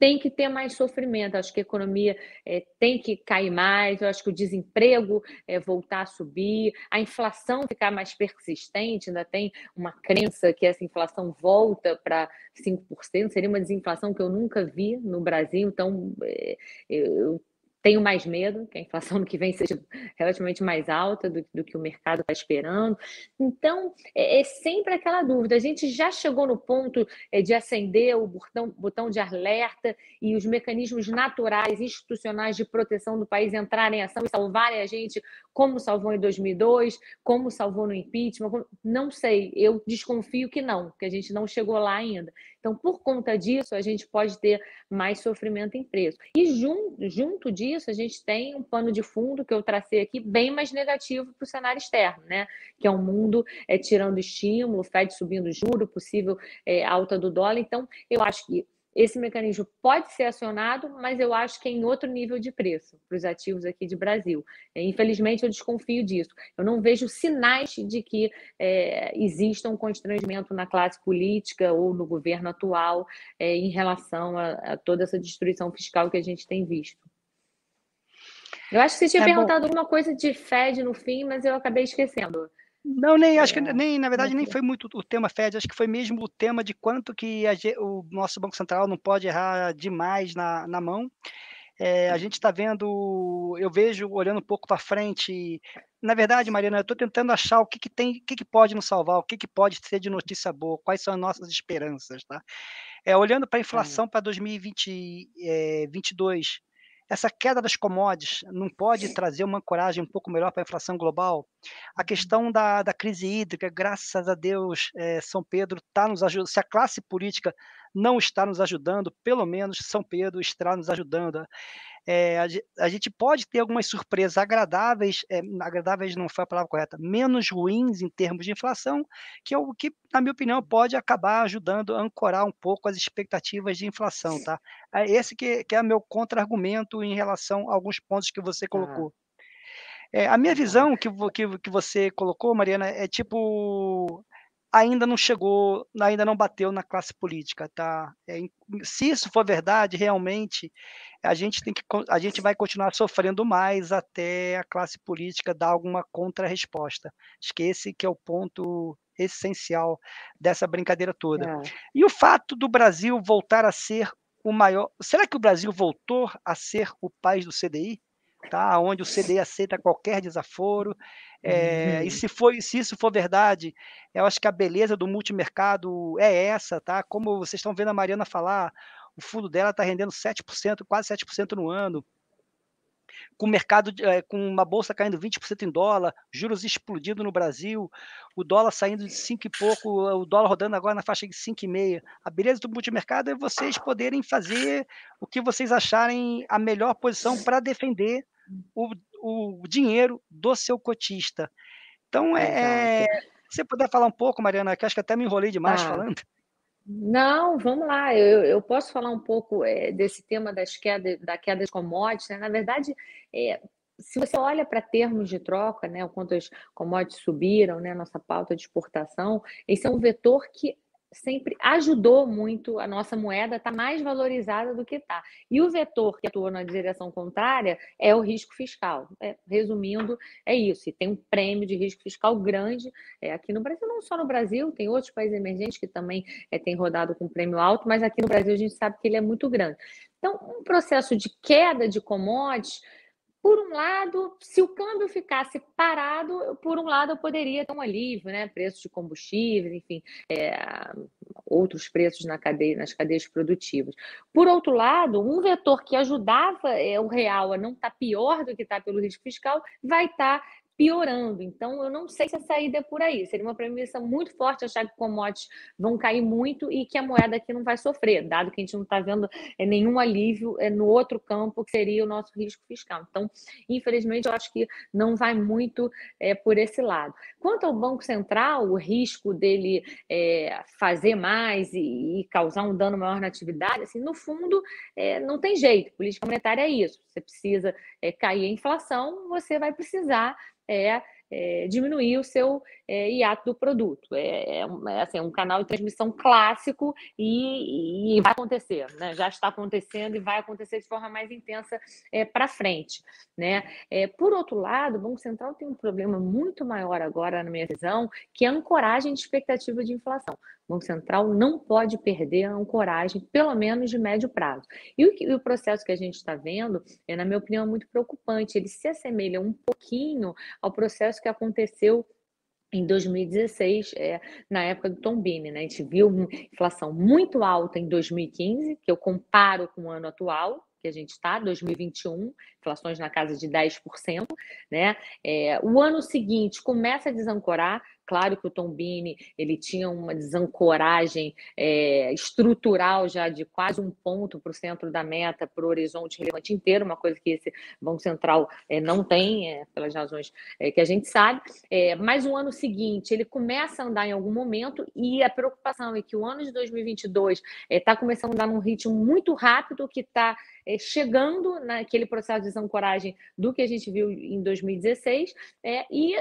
tem que ter mais sofrimento. Acho que a economia é, tem que cair mais, eu acho que o desemprego é, voltar a subir, a inflação ficar mais persistente, ainda tem uma crença que essa inflação volta para 5%, seria uma desinflação que eu nunca vi no Brasil, então é, eu tenho mais medo que a inflação no que vem seja relativamente mais alta do, do que o mercado está esperando. Então, é, é, sempre aquela dúvida. A gente já chegou no ponto é, de acender o botão, botão de alerta e os mecanismos naturais, institucionais de proteção do país entrarem em ação e salvarem a gente, como salvou em 2002, como salvou no impeachment. Não sei, eu desconfio que não, que a gente não chegou lá ainda. Então, por conta disso, a gente pode ter mais sofrimento em preço. E junto, junto disso, a gente tem um pano de fundo que eu tracei aqui bem mais negativo para o cenário externo, né? Que é um mundo é, tirando estímulo, Fed subindo juro, possível é, alta do dólar. Então, eu acho que esse mecanismo pode ser acionado, mas eu acho que é em outro nível de preço para os ativos aqui de Brasil. É, infelizmente, eu desconfio disso. Eu não vejo sinais de que é, exista um constrangimento na classe política ou no governo atual é, em relação a, a, toda essa destruição fiscal que a gente tem visto. Eu acho que você tinha é perguntado bom. alguma coisa de Fed no fim, mas eu acabei esquecendo. Não, nem acho que é. nem na verdade nem foi muito o tema Fed, acho que foi mesmo o tema de quanto que a, o nosso Banco Central não pode errar demais na, na mão. É, a gente está vendo, eu vejo olhando um pouco para frente. Na verdade, Mariana, eu estou tentando achar o que, que tem, o que, que pode nos salvar, o que, que pode ser de notícia boa, quais são as nossas esperanças, tá? É, olhando para a inflação para 2022, essa queda das commodities não pode trazer uma ancoragem um pouco melhor para a inflação global? A questão da, da crise hídrica, graças a Deus, é, São Pedro está nos ajudando. Se a classe política não está nos ajudando, pelo menos São Pedro está nos ajudando. É, a, a, gente pode ter algumas surpresas agradáveis, é, agradáveis não foi a palavra correta, menos ruins em termos de inflação, que é o que, na minha opinião, pode acabar ajudando a ancorar um pouco as expectativas de inflação, tá? É esse que, que é o meu contra-argumento em relação a alguns pontos que você colocou. É, a minha visão que, que, que você colocou, Mariana, é tipo ainda não chegou, ainda não bateu na classe política, tá? É, se isso for verdade, realmente a gente tem que, a gente vai continuar sofrendo mais até a classe política dar alguma contrarresposta. Acho que esse que é o ponto essencial dessa brincadeira toda. É. E o fato do Brasil voltar a ser o maior, será que o Brasil voltou a ser o país do CDI? Tá? Onde o CDI aceita qualquer desaforo, é, uhum. E se, for, se isso for verdade, eu acho que a beleza do multimercado é essa, tá? Como vocês estão vendo a Mariana falar, o fundo dela está rendendo 7%, quase 7% no ano. Com o mercado, é, com uma bolsa caindo 20% em dólar, juros explodindo no Brasil, o dólar saindo de 5 e pouco, o dólar rodando agora na faixa de 5,5. A beleza do multimercado é vocês poderem fazer o que vocês acharem a melhor posição para defender o, o dinheiro do seu cotista. Então, é, é você puder falar um pouco, Mariana, que acho que até me enrolei demais tá. falando. Não, vamos lá. Eu, eu posso falar um pouco é, desse tema das quedas, da queda de commodities. Né? Na verdade, é, se você olha para termos de troca, né, o quanto as commodities subiram, né, nossa pauta de exportação, esse é um vetor que sempre ajudou muito a nossa moeda estar tá mais valorizada do que está. E o vetor que atua na direção contrária é o risco fiscal. É, resumindo, é isso. E tem um prêmio de risco fiscal grande é, aqui no Brasil, não só no Brasil, tem outros países emergentes que também é, têm rodado com prêmio alto, mas aqui no Brasil a gente sabe que ele é muito grande. Então, um processo de queda de commodities por um lado, se o câmbio ficasse parado, por um lado eu poderia ter um alívio, né? Preços de combustíveis, enfim, é, outros preços na cadeia, nas cadeias produtivas. Por outro lado, um vetor que ajudava é, o real a não estar tá pior do que está pelo risco fiscal vai estar tá piorando. Então, eu não sei se a saída é por aí. Seria uma premissa muito forte achar que commodities vão cair muito e que a moeda aqui não vai sofrer, dado que a gente não está vendo é, nenhum alívio é, no outro campo, que seria o nosso risco fiscal. Então, infelizmente, eu acho que não vai muito é, por esse lado. Quanto ao Banco Central, o risco dele fazer mais e, e, causar um dano maior na atividade, assim, no fundo, não tem jeito. Política monetária é isso. Você precisa cair a inflação, você vai precisar é, é, diminuir o seu é, hiato do produto. É, é, é, assim, um canal de transmissão clássico e, e, vai acontecer, né? já está acontecendo e vai acontecer de forma mais intensa é, para frente. Né? É, por outro lado, o Banco Central tem um problema muito maior agora, na minha visão, que é a ancoragem de expectativa de inflação. Banco Central não pode perder a ancoragem, pelo menos de médio prazo. E o, e o processo que a gente está vendo, é, na minha opinião, muito preocupante. Ele se assemelha um pouquinho ao processo que aconteceu em 2016, é, na época do Tombini, né? A gente viu inflação muito alta em 2015, que eu comparo com o ano atual, que a gente está, 2021, inflações na casa de 10%, né? É, o ano seguinte começa a desancorar, Claro que o Tombini ele tinha uma desancoragem é, estrutural já de quase um ponto para o centro da meta, para o horizonte relevante inteiro, uma coisa que esse Banco Central é, não tem, é, pelas razões é, que a gente sabe. É, mas o ano seguinte ele começa a andar em algum momento e a preocupação é que o ano de 2022 está começando a andar num ritmo muito rápido que está chegando naquele processo de desancoragem do que a gente viu em 2016, é, e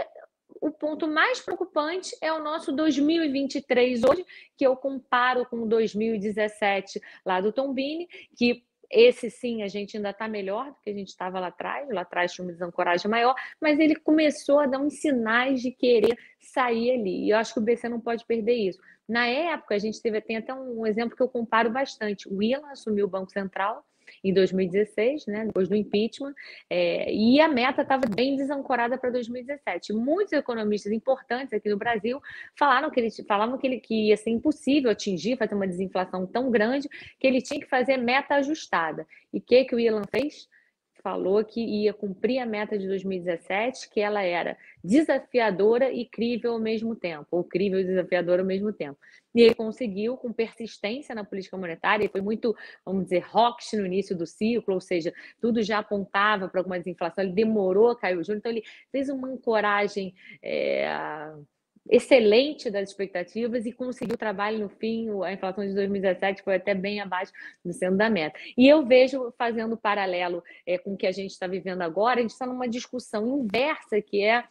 o ponto mais preocupante é o nosso 2023 hoje, que eu comparo com o 2017 lá do Tombini, que esse sim a gente ainda está melhor do que a gente estava lá atrás, lá atrás tinha uma desancoragem maior, mas ele começou a dar uns sinais de querer sair ali. E eu acho que o BC não pode perder isso. Na época, a gente teve tem até um exemplo que eu comparo bastante. O Ilan assumiu o Banco Central, em 2016, né, depois do impeachment, é, e a meta estava bem desancorada para 2017. Muitos economistas importantes aqui no Brasil falaram que ele, falavam que, ele, que ia ser impossível atingir, fazer uma desinflação tão grande, que ele tinha que fazer meta ajustada. E o que, que o Ilan fez? Falou que ia cumprir a meta de 2017, que ela era desafiadora e crível ao mesmo tempo, ou crível e desafiadora ao mesmo tempo. E ele conseguiu, com persistência na política monetária, e foi muito, vamos dizer, rocks no início do ciclo, ou seja, tudo já apontava para alguma desinflação, ele demorou a cair o juro, então ele fez uma ancoragem. É excelente das expectativas e conseguiu trabalho no fim. A inflação de 2017 foi até bem abaixo do centro da meta. E eu vejo, fazendo paralelo é, com o que a gente está vivendo agora, a gente está numa discussão inversa, que é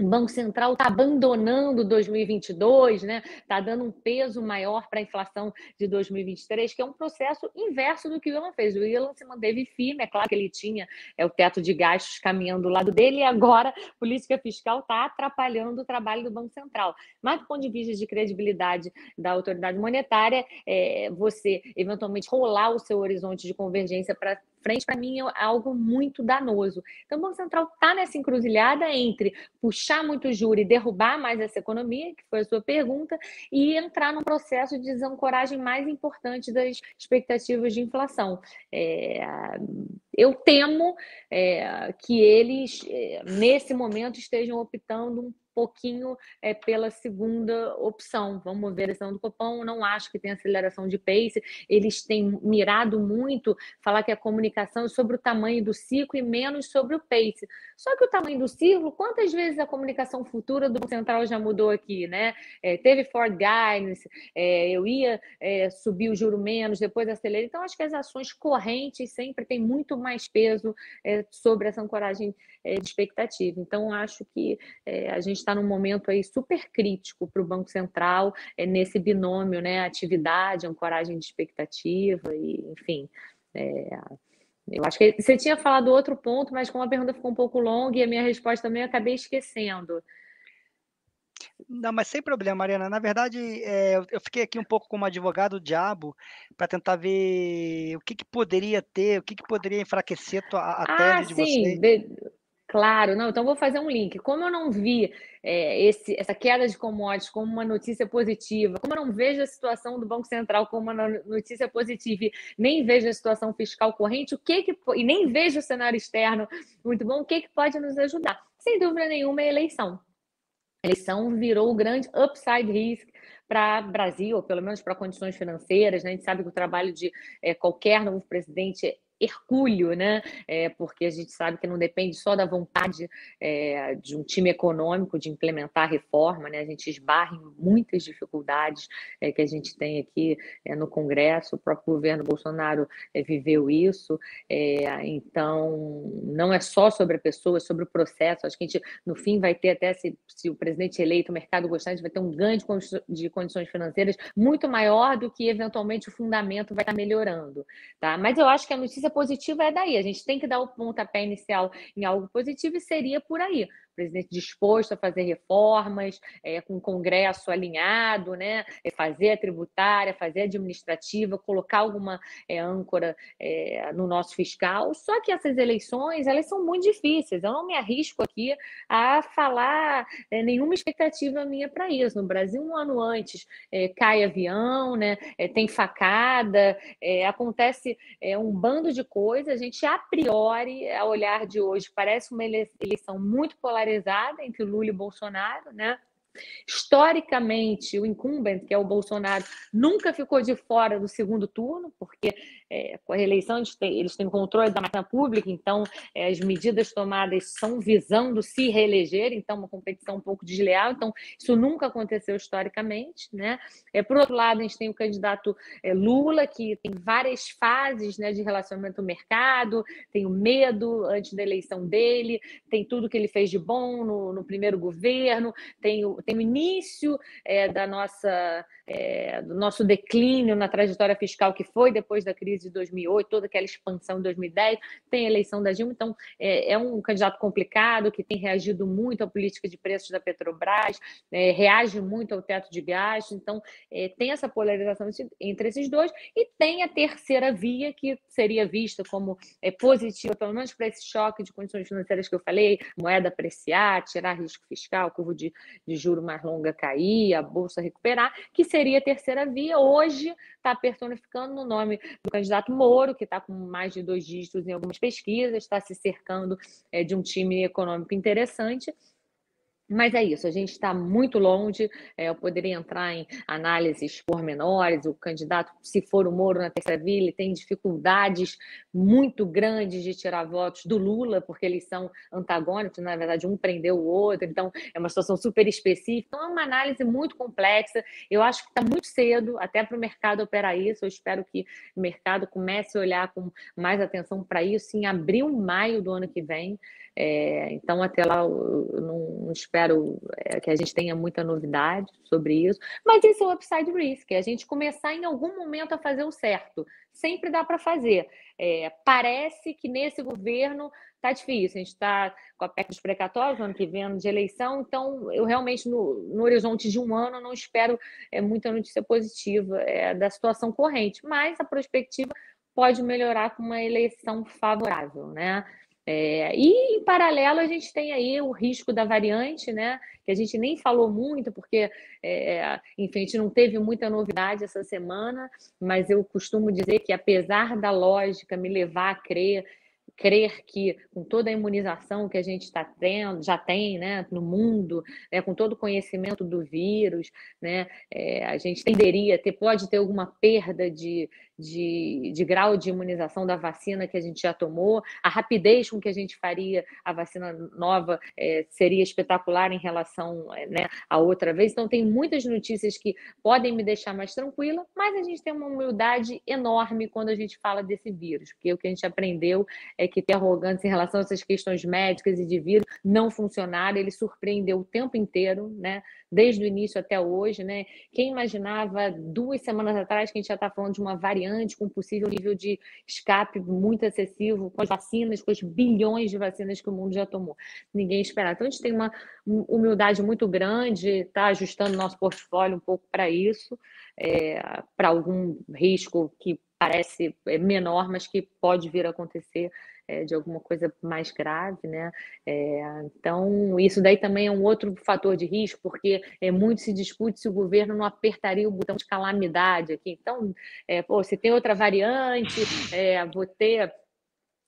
o Banco Central está abandonando 2022, né? Está dando um peso maior para a inflação de 2023, que é um processo inverso do que o Ilan fez. O Ilan se manteve firme, é claro que ele tinha é, o teto de gastos caminhando do lado dele, e agora a política fiscal está atrapalhando o trabalho do Banco Central. Mas do ponto de vista de credibilidade da autoridade monetária, é, você eventualmente rolar o seu horizonte de convergência para frente, para mim, é algo muito danoso. Então, o Banco Central está nessa encruzilhada entre puxar muito juro e derrubar mais essa economia, que foi a sua pergunta, e entrar num processo de desancoragem mais importante das expectativas de inflação. É, eu temo é, que eles, é, nesse momento, estejam optando um pouquinho é, pela segunda opção. Vamos ver a decisão do Copom. Não acho que tem aceleração de pace. Eles têm mirado muito falar que a comunicação é sobre o tamanho do ciclo e menos sobre o pace. Só que o tamanho do ciclo, quantas vezes a comunicação futura do Central já mudou aqui, né? É, teve Ford Guidance, é, eu ia é, subir o juro menos, depois acelerei. Então, acho que as ações correntes sempre têm muito mais peso é, sobre essa ancoragem é, de expectativa. Então, acho que a gente está num momento aí super crítico para o Banco Central, é, nesse binômio, né? Atividade, ancoragem de expectativa, e, enfim. É, eu acho que você tinha falado outro ponto, mas como a pergunta ficou um pouco longa e a minha resposta também eu acabei esquecendo. Não, mas sem problema, Mariana. Na verdade, é, eu fiquei aqui um pouco como advogado diabo para tentar ver o que, que, poderia ter, o que, que poderia enfraquecer a, a ah, tese de sim. você. Claro, não, então vou fazer um link. Como eu não vi é, esse, essa queda de commodities como uma notícia positiva, como eu não vejo a situação do Banco Central como uma notícia positiva, e nem vejo a situação fiscal corrente, o que, que e nem vejo o cenário externo muito bom, o que, que pode nos ajudar? Sem dúvida nenhuma, é a eleição. A eleição virou o grande upside risk para Brasil, ou pelo menos para condições financeiras. Né? A gente sabe que o trabalho de é, qualquer novo presidente hercúleo, né? É, porque a gente sabe que não depende só da vontade é, de um time econômico de implementar a reforma, né? A gente esbarra em muitas dificuldades é, que a gente tem aqui é, no Congresso, o próprio governo Bolsonaro é, viveu isso, é, então não é só sobre a pessoa, é sobre o processo. Acho que a gente, no fim, vai ter até, se, se o presidente eleito, o mercado gostar, a gente vai ter um ganho de condições financeiras muito maior do que, eventualmente, o fundamento vai estar melhorando, tá? Mas eu acho que a notícia positiva é daí. A gente tem que dar o pontapé inicial em algo positivo e seria por aí presidente disposto a fazer reformas, é, com o Congresso alinhado, né? É, fazer a tributária, fazer a administrativa, colocar alguma é, âncora é, no nosso fiscal. Só que essas eleições, elas são muito difíceis. Eu não me arrisco aqui a falar é, nenhuma expectativa minha para isso. No Brasil, um ano antes, é, cai avião, né? tem facada, acontece um bando de coisas. A gente, a priori, a olhar de hoje, parece uma eleição muito polarizada polarizada entre Lula e Bolsonaro, né? Historicamente, o incumbent, que é o Bolsonaro, nunca ficou de fora do segundo turno, porque é, com a reeleição eles têm, eles têm controle da máquina pública, então é, as medidas tomadas são visando se reeleger, então uma competição um pouco desleal, então isso nunca aconteceu historicamente. Né? É, por outro lado, a gente tem o candidato é, Lula, que tem várias fases né, de relacionamento ao mercado, tem o medo antes da eleição dele, tem tudo que ele fez de bom no, no primeiro governo, tem o, tem o início é, da nossa, é, do nosso declínio na trajetória fiscal que foi depois da crise de 2008, toda aquela expansão de 2010, tem a eleição da Dilma, então é, é um candidato complicado que tem reagido muito à política de preços da Petrobras, é, reage muito ao teto de gastos, então é, tem essa polarização entre esses dois e tem a terceira via que seria vista como é, positiva, pelo menos para esse choque de condições financeiras que eu falei, moeda apreciar, tirar risco fiscal, curva de, de juro mais longa cair, a bolsa recuperar, que seria a terceira via. Hoje está personificando no nome do candidato Moro, que está com mais de dois dígitos em algumas pesquisas, está se cercando é, de um time econômico interessante mas é isso, a gente está muito longe. É, eu poderia entrar em análises pormenores. O candidato, se for o Moro na terceira via, ele tem dificuldades muito grandes de tirar votos do Lula, porque eles são antagônicos, na verdade, um prendeu o outro, então é uma situação super específica. Então, é uma análise muito complexa. Eu acho que está muito cedo até para o mercado operar isso. Eu espero que o mercado comece a olhar com mais atenção para isso em abril, maio do ano que vem. É, então, até lá, eu não espero é, que a gente tenha muita novidade sobre isso, mas esse é o upside risk, é a gente começar em algum momento a fazer o certo. Sempre dá para fazer. É, parece que nesse governo está difícil, a gente está com a PEC dos precatórios, ano que vem, de eleição, então eu realmente, no, no horizonte de um ano, não espero é, muita notícia positiva é, da situação corrente, mas a perspectiva pode melhorar com uma eleição favorável, né? É, e em paralelo a gente tem aí o risco da variante, né? Que a gente nem falou muito, porque é, enfim, a gente não teve muita novidade essa semana, mas eu costumo dizer que apesar da lógica me levar a crer crer que com toda a imunização que a gente está tendo, já tem né, no mundo, né, com todo o conhecimento do vírus, né, é, a gente tenderia ter, pode ter alguma perda de, de, de, grau de imunização da vacina que a gente já tomou, a rapidez com que a gente faria a vacina nova é, seria espetacular em relação é, né, a outra vez. Então, tem muitas notícias que podem me deixar mais tranquila, mas a gente tem uma humildade enorme quando a gente fala desse vírus, porque o que a gente aprendeu é que ter arrogância em relação a essas questões médicas e de vírus não funcionaram, ele surpreendeu o tempo inteiro, né? desde o início até hoje, né? Quem imaginava duas semanas atrás que a gente já está falando de uma variante com possível nível de escape muito excessivo, com as vacinas, com os bilhões de vacinas que o mundo já tomou. Ninguém esperava. Então a gente tem uma humildade muito grande, está ajustando nosso portfólio um pouco para isso, é, para algum risco que parece é, menor, mas que pode vir a acontecer é, de alguma coisa mais grave, né? É, então, isso daí também é um outro fator de risco, porque é, muito se discute se o governo não apertaria o botão de calamidade aqui. Então, é, pô, se tem outra variante, é, vou ter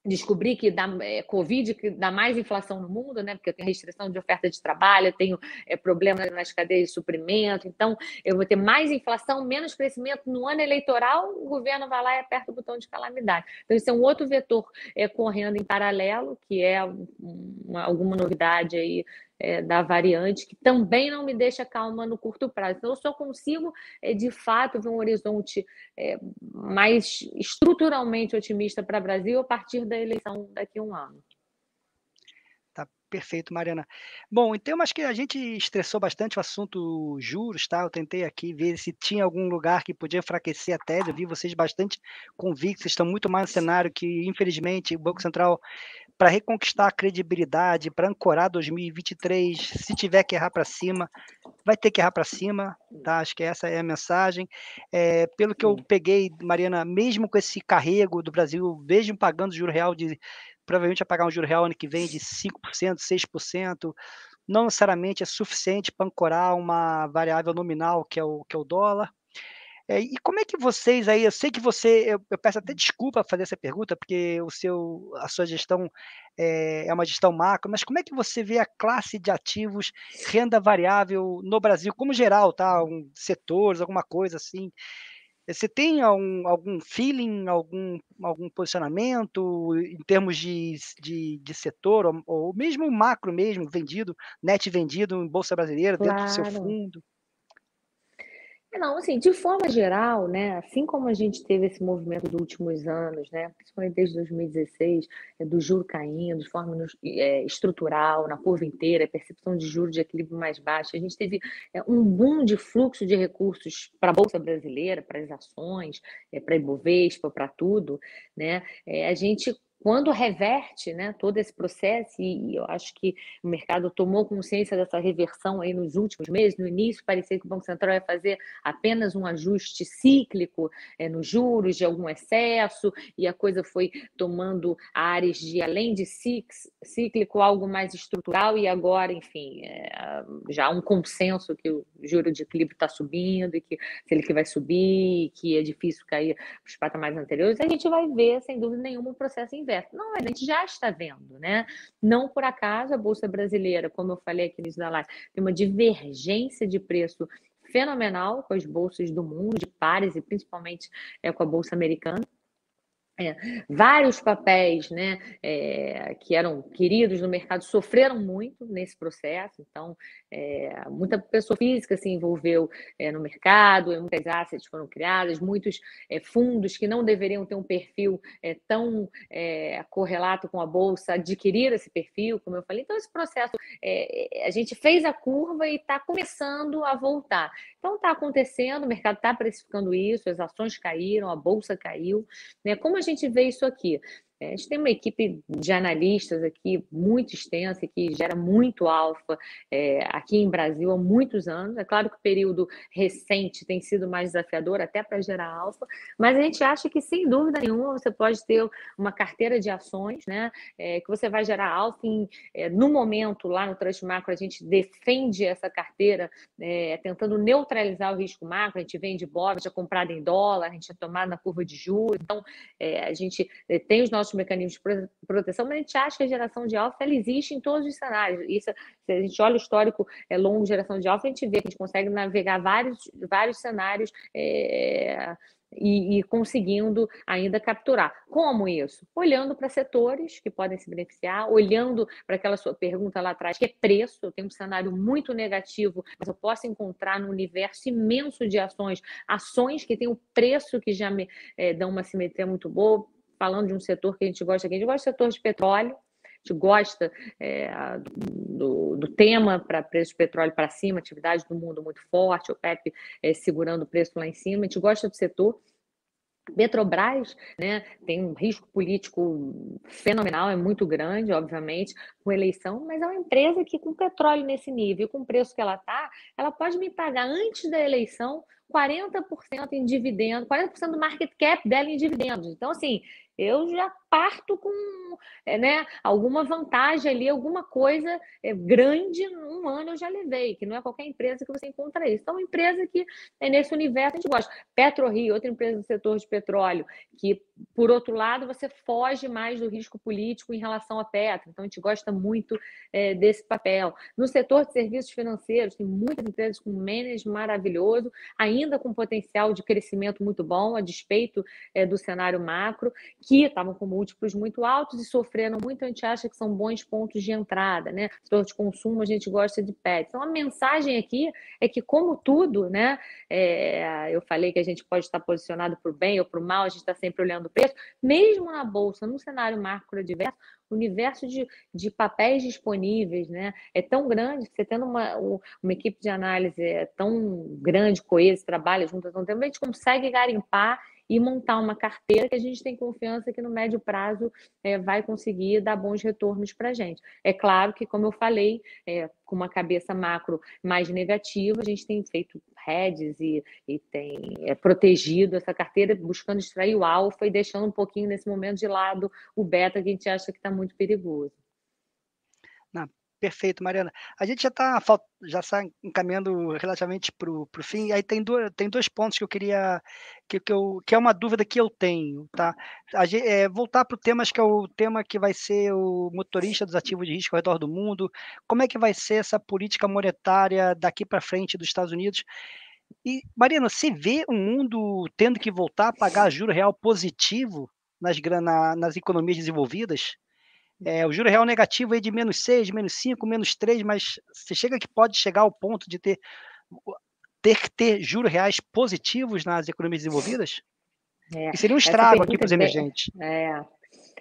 descobri que dá é, Covid que dá mais inflação no mundo, né? Porque eu tenho restrição de oferta de trabalho, eu tenho é, problemas nas cadeias de suprimento, então eu vou ter mais inflação, menos crescimento no ano eleitoral, o governo vai lá e aperta o botão de calamidade. Então, isso é um outro vetor é, correndo em paralelo, que é uma, alguma novidade aí é, da variante, que também não me deixa calma no curto prazo. Então, eu só consigo, é, de fato, ver um horizonte é, mais estruturalmente otimista para o Brasil a partir da eleição daqui a um ano. Tá perfeito, Mariana. Bom, então acho que a gente estressou bastante o assunto juros, tá? Eu tentei aqui ver se tinha algum lugar que podia enfraquecer a tese. Eu vi vocês bastante convictos, estão muito mais no cenário que, infelizmente, o Banco Central para reconquistar a credibilidade, para ancorar 2023, se tiver que errar para cima, vai ter que errar para cima, tá? Acho que essa é a mensagem. É, pelo que eu peguei, Mariana, mesmo com esse carrego do Brasil, vejo pagando juro real de provavelmente vai pagar um juro real ano que vem de 5%, 6%, não necessariamente é suficiente para ancorar uma variável nominal que é o, que é o dólar. É, e como é que vocês aí, eu sei que você, eu, eu peço até desculpa fazer essa pergunta, porque o seu, a sua gestão é, é, uma gestão macro, mas como é que você vê a classe de ativos renda variável no Brasil, como geral, tá? Um, setores, alguma coisa assim. Você tem algum, algum feeling, algum, algum posicionamento em termos de, de, de setor, ou, ou, mesmo macro mesmo, vendido, net vendido em Bolsa Brasileira, claro. dentro do seu fundo? É, não, assim, de forma geral, né, assim como a gente teve esse movimento dos últimos anos, né, principalmente desde 2016, é, do juro caindo de forma é, estrutural, na curva inteira, percepção de juros de equilíbrio mais baixo, a gente teve é, um boom de fluxo de recursos para a Bolsa Brasileira, para as ações, é, para a Ibovespa, para tudo, né, é, a gente quando reverte né, todo esse processo, e eu acho que o mercado tomou consciência dessa reversão aí nos últimos meses, no início parecia que o Banco Central ia fazer apenas um ajuste cíclico é, nos juros, de algum excesso, e a coisa foi tomando áreas de, além de cíclico, algo mais estrutural, e agora, enfim, é, já há um consenso que o juro de equilíbrio está subindo, e que se ele que vai subir, que é difícil cair os patamares anteriores, a gente vai ver, sem dúvida nenhuma, um processo inverso Não, a gente já está vendo, né? Não por acaso a Bolsa Brasileira, como eu falei aqui no início da live, tem uma divergência de preço fenomenal com as bolsas do mundo, de pares, e principalmente é, com a Bolsa Americana. É, vários papéis né, é, que eram queridos no mercado sofreram muito nesse processo, então é, muita pessoa física se envolveu é, no mercado, muitas assets foram criadas, muitos é, fundos que não deveriam ter um perfil é, tão correlato com a bolsa adquiriram esse perfil, como eu falei. Então, esse processo, a gente fez a curva e está começando a voltar. Então, está acontecendo, o mercado está precificando isso, as ações caíram, a bolsa caiu. Né? Como a gente vê isso aqui? É, a gente tem uma equipe de analistas aqui muito extensa, que gera muito alfa é, aqui em Brasil há muitos anos. É claro que o período recente tem sido mais desafiador até para gerar alfa, mas a gente acha que, sem dúvida nenhuma, você pode ter uma carteira de ações, né? É, que você vai gerar alfa. Em, é, no momento, lá no Trust Macro, a gente defende essa carteira é, tentando neutralizar o risco macro. A gente vende BOV, já comprado em dólar, a gente é tomado na curva de juros. Então, é, a gente tem os nossos mecanismos de proteção, mas a gente acha que a geração de alfa ela existe em todos os cenários. Isso, se a gente olha o histórico é, longo de geração de alfa, a gente vê que a gente consegue navegar vários, vários cenários é, e, e, conseguindo ainda capturar. Como isso? Olhando para setores que podem se beneficiar, olhando para aquela sua pergunta lá atrás, que é preço. Eu tenho um cenário muito negativo, mas eu posso encontrar no universo imenso de ações, ações que têm o preço que já me é, dão uma simetria muito boa falando de um setor que a gente gosta aqui, a gente gosta do setor de petróleo, a gente gosta é, do, do, tema para preço de petróleo para cima, atividade do mundo muito forte, o PEP é, segurando o preço lá em cima, a gente gosta do setor. Petrobras né, tem um risco político fenomenal, é muito grande, obviamente, com eleição, mas é uma empresa que, com petróleo nesse nível, com o preço que ela está, ela pode me pagar antes da eleição 40% em dividendos, 40% do market cap dela em dividendos. Então, assim, eu já parto com é, né, alguma vantagem ali, alguma coisa é, grande, um ano eu já levei, que não é qualquer empresa que você encontra isso. Então, uma empresa que é nesse universo a gente gosta. PetroRio, outra empresa do setor de petróleo, que, por outro lado, você foge mais do risco político em relação à Petro. Então, a gente gosta muito é, desse papel. No setor de serviços financeiros, tem muitas empresas com management maravilhoso, ainda com potencial de crescimento muito bom, a despeito é, do cenário macro, que estavam com múltiplos muito altos e sofreram muito, a gente acha que são bons pontos de entrada, né? Setor de consumo, a gente gosta de pets. Então, a mensagem aqui é que, como tudo, né? É, eu falei que a gente pode estar posicionado para o bem ou para o mal, a gente está sempre olhando o preço, mesmo na Bolsa, num cenário macro adverso, o universo de, de papéis disponíveis né, é tão grande, você tendo uma, uma equipe de análise é tão grande, coesa, trabalha junto há tanto a gente consegue garimpar e montar uma carteira que a gente tem confiança que no médio prazo é, vai conseguir dar bons retornos para a gente. É claro que, como eu falei, é, com uma cabeça macro mais negativa, a gente tem feito hedges e, e tem é, protegido essa carteira, buscando extrair o alfa e deixando um pouquinho nesse momento de lado o beta que a gente acha que está muito perigoso. Perfeito, Mariana. A gente já está já está encaminhando relativamente para o fim. Aí tem, dois, tem dois pontos que eu queria que, que, eu, que é uma dúvida que eu tenho, tá? A, é, voltar para o tema, acho que é o tema que vai ser o motorista dos ativos de risco ao redor do mundo. Como é que vai ser essa política monetária daqui para frente dos Estados Unidos? E, Mariana, você vê o mundo tendo que voltar a pagar juro real positivo nas, na, nas economias desenvolvidas? É, o juro real negativo é de menos 6, menos 5, menos 3, mas você chega que pode chegar ao ponto de ter, ter que ter juros reais positivos nas economias desenvolvidas? É, e seria um estrago aqui para os emergentes. É,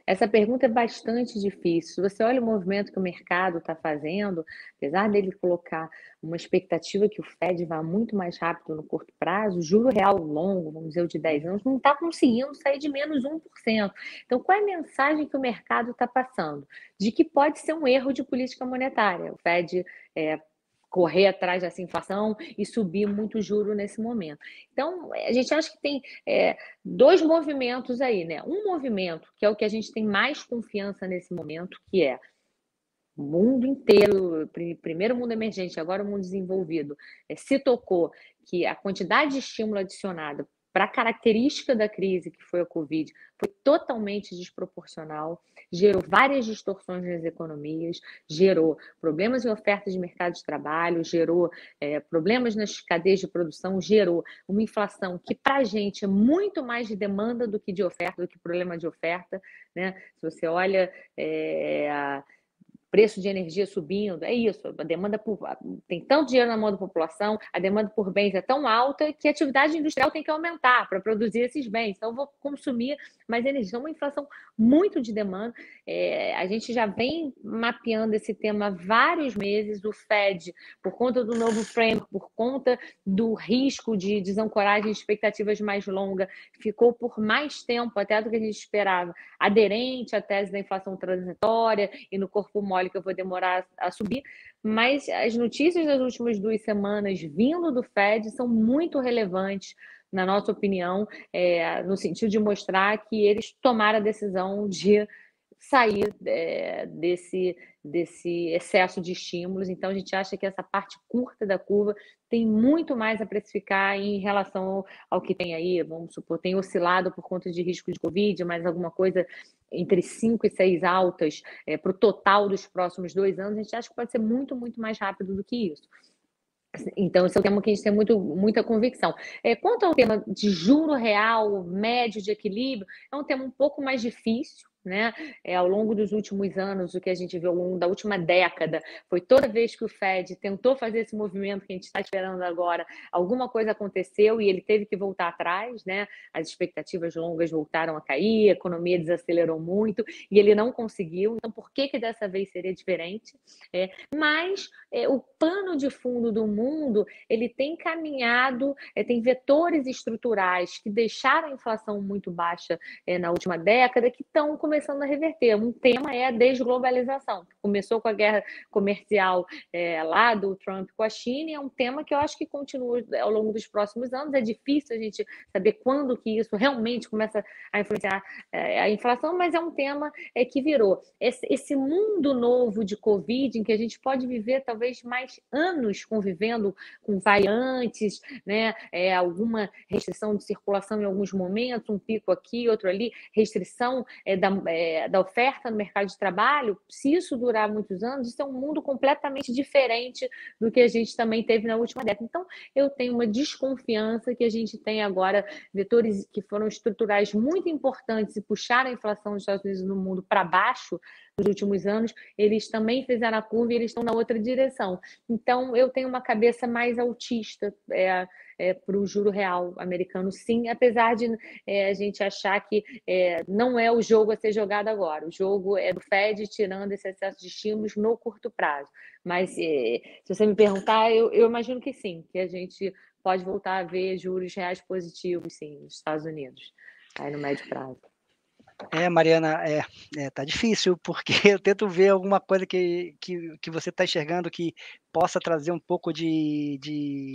essa pergunta é bastante difícil. Se você olha o movimento que o mercado está fazendo, apesar dele colocar uma expectativa que o Fed vá muito mais rápido no curto prazo, o juro real longo, vamos dizer, o de 10 anos, não está conseguindo sair de menos 1%. Então, qual é a mensagem que o mercado está passando? De que pode ser um erro de política monetária. O Fed é, correr atrás dessa inflação e subir muito o juro nesse momento. Então, a gente acha que tem é, dois movimentos aí, né? Um movimento, que é o que a gente tem mais confiança nesse momento, que é o mundo inteiro, primeiro mundo emergente, agora o mundo desenvolvido, é, se tocou que a quantidade de estímulo adicionada para a característica da crise que foi a Covid, foi totalmente desproporcional, gerou várias distorções nas economias, gerou problemas em oferta de mercado de trabalho, gerou é, problemas nas cadeias de produção, gerou uma inflação que para a gente é muito mais de demanda do que de oferta, do que problema de oferta. Né? Se você olha é, a preço de energia subindo, é isso. A demanda por tem tanto dinheiro na mão da população, a demanda por bens é tão alta que a atividade industrial tem que aumentar para produzir esses bens. Então, eu vou consumir mais energia. Então, uma inflação muito de demanda. É, a gente já vem mapeando esse tema há vários meses. O Fed, por conta do novo frame, por conta do risco de desancoragem de expectativas mais longa, ficou por mais tempo, até do que a gente esperava, aderente à tese da inflação transitória e no corpo mole que eu vou demorar a subir, mas as notícias das últimas duas semanas vindo do Fed são muito relevantes, na nossa opinião, é, no sentido de mostrar que eles tomaram a decisão de sair é, desse, desse excesso de estímulos. Então, a gente acha que essa parte curta da curva tem muito mais a precificar em relação ao que tem aí, vamos supor, tem oscilado por conta de risco de Covid, mas alguma coisa entre 5 e 6 altas é, para o total dos próximos dois anos, a gente acha que pode ser muito, muito mais rápido do que isso. Então, esse é um tema que a gente tem muito, muita convicção. É, quanto ao tema de juro real, médio de equilíbrio, é um tema um pouco mais difícil, né? É, ao longo dos últimos anos, o que a gente viu da última década foi toda vez que o Fed tentou fazer esse movimento que a gente está esperando agora, alguma coisa aconteceu e ele teve que voltar atrás, né? As expectativas longas voltaram a cair, a economia desacelerou muito e ele não conseguiu. Então, por que que dessa vez seria diferente? É, mas é, o pano de fundo do mundo ele tem caminhado, é, tem vetores estruturais que deixaram a inflação muito baixa é, na última década que estão começando a reverter. Um tema é a desglobalização. Começou com a guerra comercial é, lá do Trump com a China, e é um tema que eu acho que continua ao longo dos próximos anos. É difícil a gente saber quando que isso realmente começa a influenciar é, a inflação, mas é um tema é, que virou. Esse, esse mundo novo de Covid, em que a gente pode viver talvez mais anos convivendo com variantes, né, é, alguma restrição de circulação em alguns momentos, um pico aqui, outro ali, restrição é, da é, da oferta no mercado de trabalho, se isso durar muitos anos, isso é um mundo completamente diferente do que a gente também teve na última década. Então, eu tenho uma desconfiança que a gente tem agora vetores que foram estruturais muito importantes e puxaram a inflação dos Estados Unidos no mundo para baixo nos últimos anos, eles também fizeram a curva e eles estão na outra direção. Então, eu tenho uma cabeça mais autista. É, é, para o juro real americano, sim, apesar de é, a gente achar que é, não é o jogo a ser jogado agora. O jogo é do Fed tirando esse excesso de estímulos no curto prazo. Mas é, se você me perguntar, eu, eu imagino que sim, que a gente pode voltar a ver juros reais positivos, sim, nos Estados Unidos, aí no médio prazo. É, Mariana, é, é, tá difícil, porque eu tento ver alguma coisa que, que, que você está enxergando que possa trazer um pouco de, de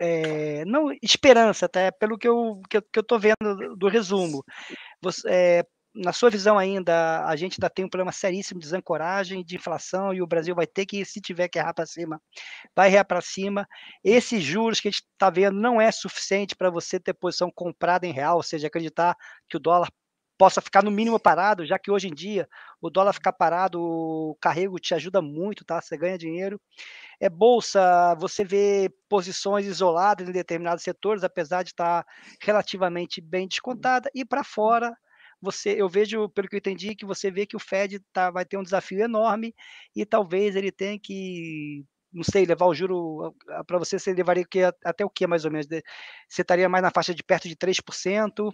é, não esperança, até pelo que eu que, eu, que eu tô vendo do resumo. Você, é, na sua visão ainda, a gente ainda tem um problema seríssimo de desancoragem, de inflação, e o Brasil vai ter que, se tiver que errar para cima, vai errar para cima. Esses juros que a gente está vendo não é suficiente para você ter posição comprada em real, ou seja, acreditar que o dólar possa ficar no mínimo parado, já que hoje em dia o dólar ficar parado, o carrego te ajuda muito, tá? Você ganha dinheiro. É bolsa, você vê posições isoladas em determinados setores, apesar de estar relativamente bem descontada, e para fora você, eu vejo, pelo que eu entendi, que você vê que o Fed tá, vai ter um desafio enorme e talvez ele tenha que não sei, levar o juro para você, você levaria que, até o que mais ou menos? Você estaria mais na faixa de perto de 3%?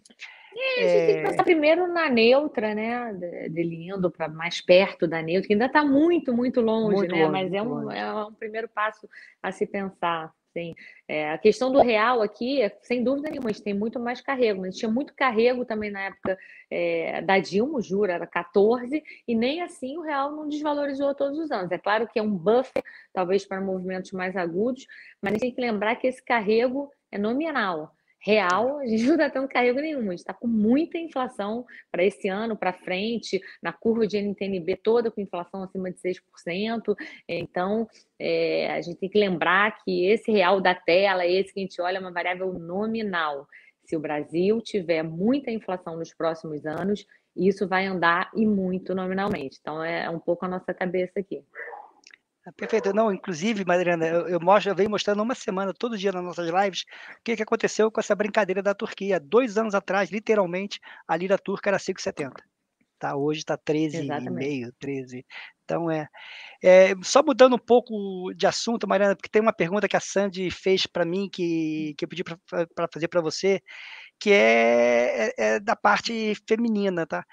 É, a gente tem que é. pensar primeiro na neutra, né? Dele indo para mais perto da neutra, que ainda está muito, muito longe, muito né? Longe, Mas é um, é um primeiro passo a se pensar. Sim. É, a questão do real aqui, sem dúvida nenhuma, a gente tem muito mais carrego, mas tinha muito carrego também na época é, da Dilma, juro, era 14, e nem assim o real não desvalorizou todos os anos. É claro que é um buffer, talvez para movimentos mais agudos, mas a gente tem que lembrar que esse carrego é nominal real, a gente não está tendo carrego nenhum. A gente está com muita inflação para esse ano, para frente, na curva de NTNB toda com inflação acima de 6%. Então, é, a gente tem que lembrar que esse real da tela, esse que a gente olha, é uma variável nominal. Se o Brasil tiver muita inflação nos próximos anos, isso vai andar e muito nominalmente. Então, é um pouco a nossa cabeça aqui. Ah, perfeito. Não, inclusive, Mariana, eu, eu, mostro, eu venho mostrando uma semana, todo dia nas nossas lives, o que, que aconteceu com essa brincadeira da Turquia. Dois anos atrás, literalmente, a lira turca era 5,70. Tá, hoje está 13,5, 13. Então, é, é, Só mudando um pouco de assunto, Mariana, porque tem uma pergunta que a Sandy fez para mim, que, que eu pedi para fazer para você, que é, é, é da parte feminina, tá?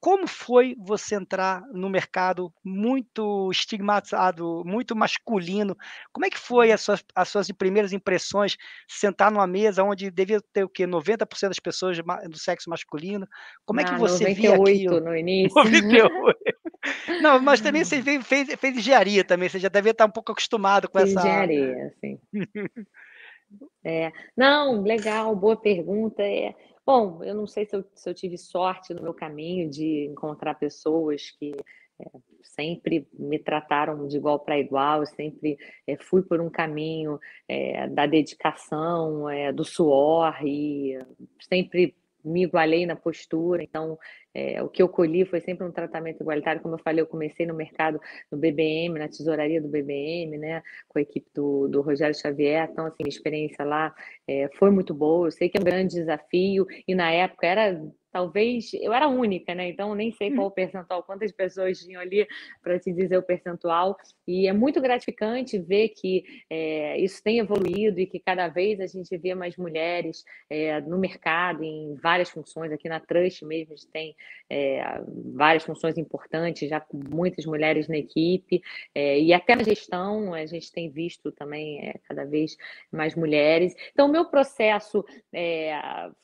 Como foi você entrar no mercado muito estigmatizado, muito masculino? Como é que foi as suas, as suas primeiras impressões, sentar numa mesa onde devia ter o quê? 90% das pessoas do sexo masculino? Como é que ah, você 98 via aquilo? no início. 98. Não, mas também você fez, fez, fez engenharia também, você já deve estar um pouco acostumado com essa... Engenharia, sim. é. Não, legal, boa pergunta. É... Bom, eu não sei se eu, se eu tive sorte no meu caminho de encontrar pessoas que é, sempre me trataram de igual para igual, sempre é, fui por um caminho é, da dedicação, é, do suor e sempre me igualei na postura, então é, o que eu colhi foi sempre um tratamento igualitário. Como eu falei, eu comecei no mercado, no BBM, na tesouraria do BBM, né, com a equipe do, do Rogério Xavier. Então, assim, experiência lá é, foi muito boa. Eu sei que é um grande desafio, e na época era talvez eu era única, né? Então nem sei qual o percentual, quantas pessoas tinham ali para te dizer o percentual. E é muito gratificante ver que é, isso tem evoluído e que cada vez a gente vê mais mulheres é, no mercado em várias funções. Aqui na Trust mesmo a gente tem é, várias funções importantes, já com muitas mulheres na equipe e até na gestão a gente tem visto também cada vez mais mulheres. Então o meu processo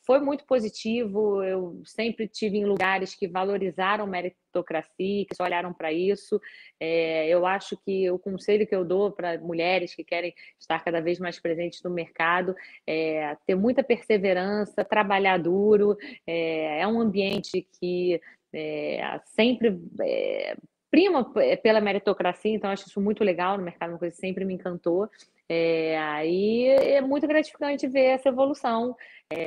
foi muito positivo. Eu sempre tive em lugares que valorizaram meritocracia, que só olharam para isso. É, eu acho que o conselho que eu dou para mulheres que querem estar cada vez mais presentes no mercado é ter muita perseverança, trabalhar duro. É, é um ambiente que é, sempre é, prima pela meritocracia, então acho isso muito legal no mercado, uma coisa que sempre me encantou. É, aí é muito gratificante ver essa evolução. É,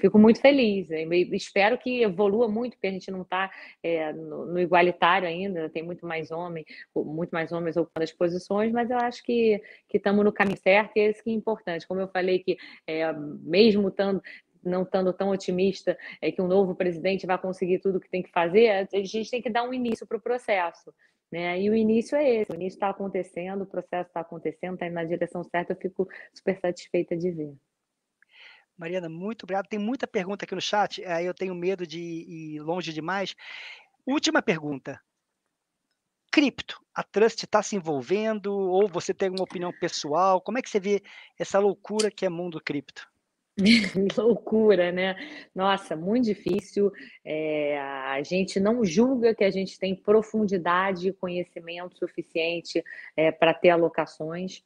fico muito feliz. Né? Espero que evolua muito, porque a gente não está é, no, no, igualitário ainda, tem muito mais homem, muito mais homens ocupando as posições, mas eu acho que estamos no caminho certo e é isso que é importante. Como eu falei que é, mesmo estando não estando tão otimista é que um novo presidente vai conseguir tudo o que tem que fazer, a gente tem que dar um início para o processo. Né? E o início é esse, o início está acontecendo, o processo está acontecendo, está indo na direção certa, eu fico super satisfeita de ver. Mariana, muito obrigado. Tem muita pergunta aqui no chat, aí eu tenho medo de ir longe demais. Última pergunta. Cripto, a Trust está se envolvendo ou você tem uma opinião pessoal? Como é que você vê essa loucura que é mundo cripto? Loucura, né? Nossa, muito difícil. É, a gente não julga que a gente tem profundidade e conhecimento suficiente é, para ter alocações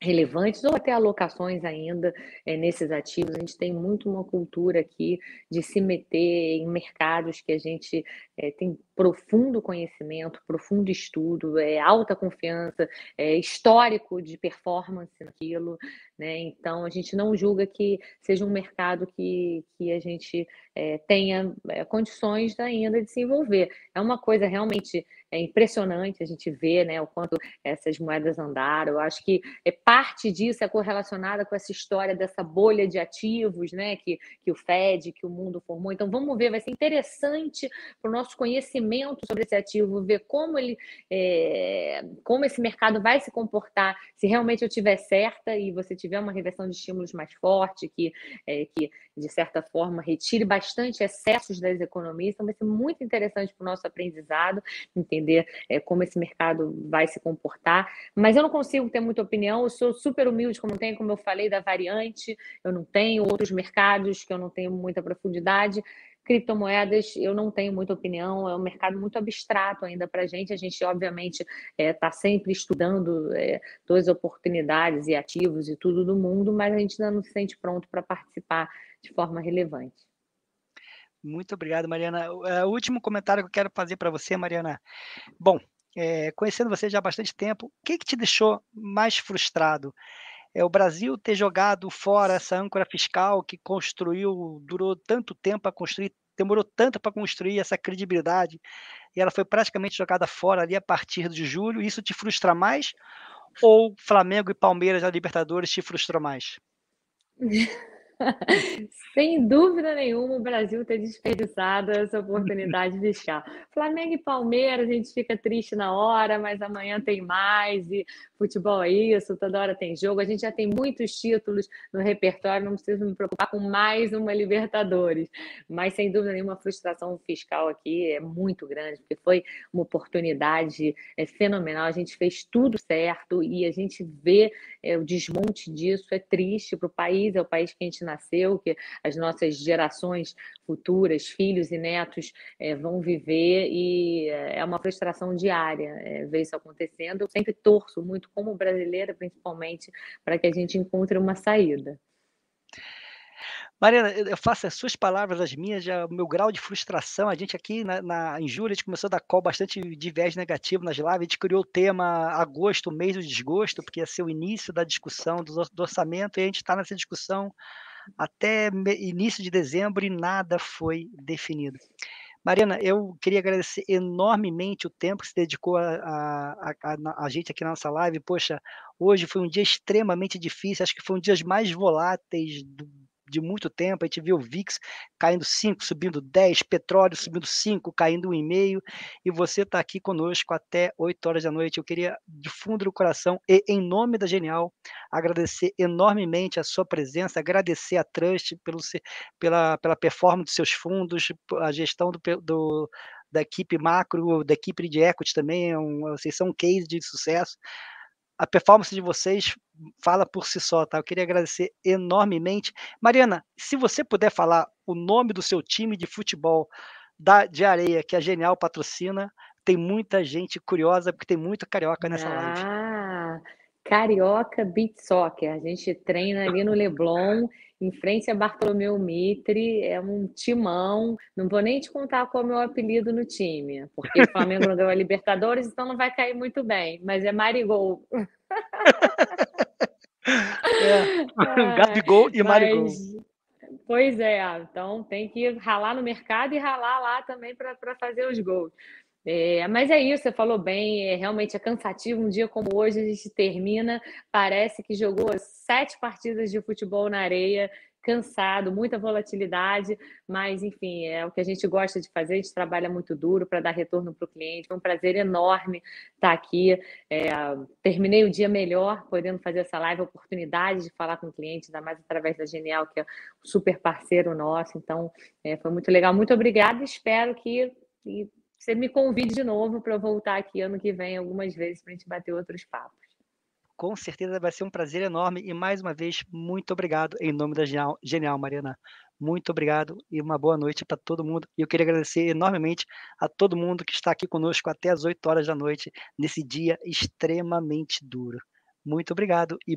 relevantes ou até alocações ainda é, nesses ativos. A gente tem muito uma cultura aqui de se meter em mercados que a gente é, tem profundo conhecimento, profundo estudo, é, alta confiança, é, histórico de performance naquilo. Né? Então, a gente não julga que seja um mercado que, que a gente é, tenha condições ainda de se envolver. É uma coisa realmente é impressionante a gente ver né, o quanto essas moedas andaram. Eu acho que é parte disso é correlacionada com essa história dessa bolha de ativos né, que, que o Fed, que o mundo formou. Então, vamos ver, vai ser interessante para o nosso conhecimento sobre esse ativo, ver como ele, é, como esse mercado vai se comportar, se realmente eu tiver certa e você tiver uma reversão de estímulos mais forte, que, é, que de certa forma retire bastante excessos das economias, então vai ser muito interessante para o nosso aprendizado entender é, como esse mercado vai se comportar. Mas eu não consigo ter muita opinião, eu sou super humilde, como tem, como eu falei, da variante, eu não tenho outros mercados que eu não tenho muita profundidade. Criptomoedas, eu não tenho muita opinião, é um mercado muito abstrato ainda para a gente. A gente, obviamente, está é, tá sempre estudando é, todas as oportunidades e ativos e tudo do mundo, mas a gente ainda não se sente pronto para participar de forma relevante. Muito obrigado, Mariana. É, o último comentário que eu quero fazer para você, Mariana. Bom, é, conhecendo você já há bastante tempo, o que, que te deixou mais frustrado? É o Brasil ter jogado fora essa âncora fiscal que construiu, durou tanto tempo para construir, demorou tanto para construir essa credibilidade, e ela foi praticamente jogada fora ali a partir de julho. Isso te frustra mais? Ou Flamengo e Palmeiras na Libertadores te frustrou mais? Sem dúvida nenhuma, o Brasil ter desperdiçado essa oportunidade de chá. Flamengo e Palmeiras, a gente fica triste na hora, mas amanhã tem mais, e futebol é isso, toda hora tem jogo. A gente já tem muitos títulos no repertório, não preciso me preocupar com mais uma Libertadores. Mas, sem dúvida nenhuma, a frustração fiscal aqui é muito grande, porque foi uma oportunidade é, fenomenal. A gente fez tudo certo e a gente vê é, o desmonte disso. É triste para o país, é o país que a gente nasceu, que as nossas gerações futuras, filhos e netos, é, vão viver, e é uma frustração diária é, ver isso acontecendo. Eu sempre torço muito, como brasileira, principalmente, para que a gente encontre uma saída. Mariana, eu faço as suas palavras as minhas, já, o meu grau de frustração. A gente aqui na, na, em julho, a gente começou a dar call bastante de viés negativo nas lives. A gente criou o tema agosto, mês do desgosto, porque ia ser o início da discussão do, do orçamento, e a gente está nessa discussão até início de dezembro e nada foi definido. Mariana, eu queria agradecer enormemente o tempo que você dedicou a, a, a, a, gente aqui na nossa live. Poxa, hoje foi um dia extremamente difícil, acho que foi um dos dias mais voláteis do, de muito tempo. A gente viu o VIX caindo 5, subindo 10, petróleo subindo 5, caindo 1,5, e você está aqui conosco até 8 horas da noite. Eu queria, de fundo do coração e em nome da Genial, agradecer enormemente a sua presença, agradecer a Trust pelo, pela, pela performance dos seus fundos, a gestão do, do da equipe macro, da equipe de equity também, é um, vocês são um case de sucesso a performance de vocês fala por si só, tá? Eu queria agradecer enormemente. Mariana, se você puder falar o nome do seu time de futebol da, de areia, que a Genial patrocina, tem muita gente curiosa, porque tem muito carioca nessa ah, live. Carioca Beat Soccer. A gente treina ali no Leblon em frente a Bartolomeu Mitre, é um timão. Não vou nem te contar qual é o meu apelido no time, porque o Flamengo não ganhou a Libertadores, então não vai cair muito bem, mas é Marigol. É. Gabigol e Marigol. Pois é, então tem que ralar no mercado e ralar lá também para fazer os gols. É, mas é isso, você falou bem, é, realmente é cansativo. Um dia como hoje a gente termina, parece que jogou sete partidas de futebol na areia, cansado, muita volatilidade, mas enfim, é o que a gente gosta de fazer, a gente trabalha muito duro para dar retorno para o cliente. Foi um prazer enorme estar aqui. É, terminei o dia melhor, podendo fazer essa live, oportunidade de falar com o cliente, ainda mais através da Genial, que é um super parceiro nosso. Então, é, foi muito legal. Muito obrigada, espero que você me convide de novo para voltar aqui ano que vem algumas vezes para a gente bater outros papos. Com certeza vai ser um prazer enorme e mais uma vez muito obrigado em nome da Genial, Genial Mariana. Muito obrigado e uma boa noite para todo mundo. E eu queria agradecer enormemente a todo mundo que está aqui conosco até as 8 horas da noite nesse dia extremamente duro. Muito obrigado e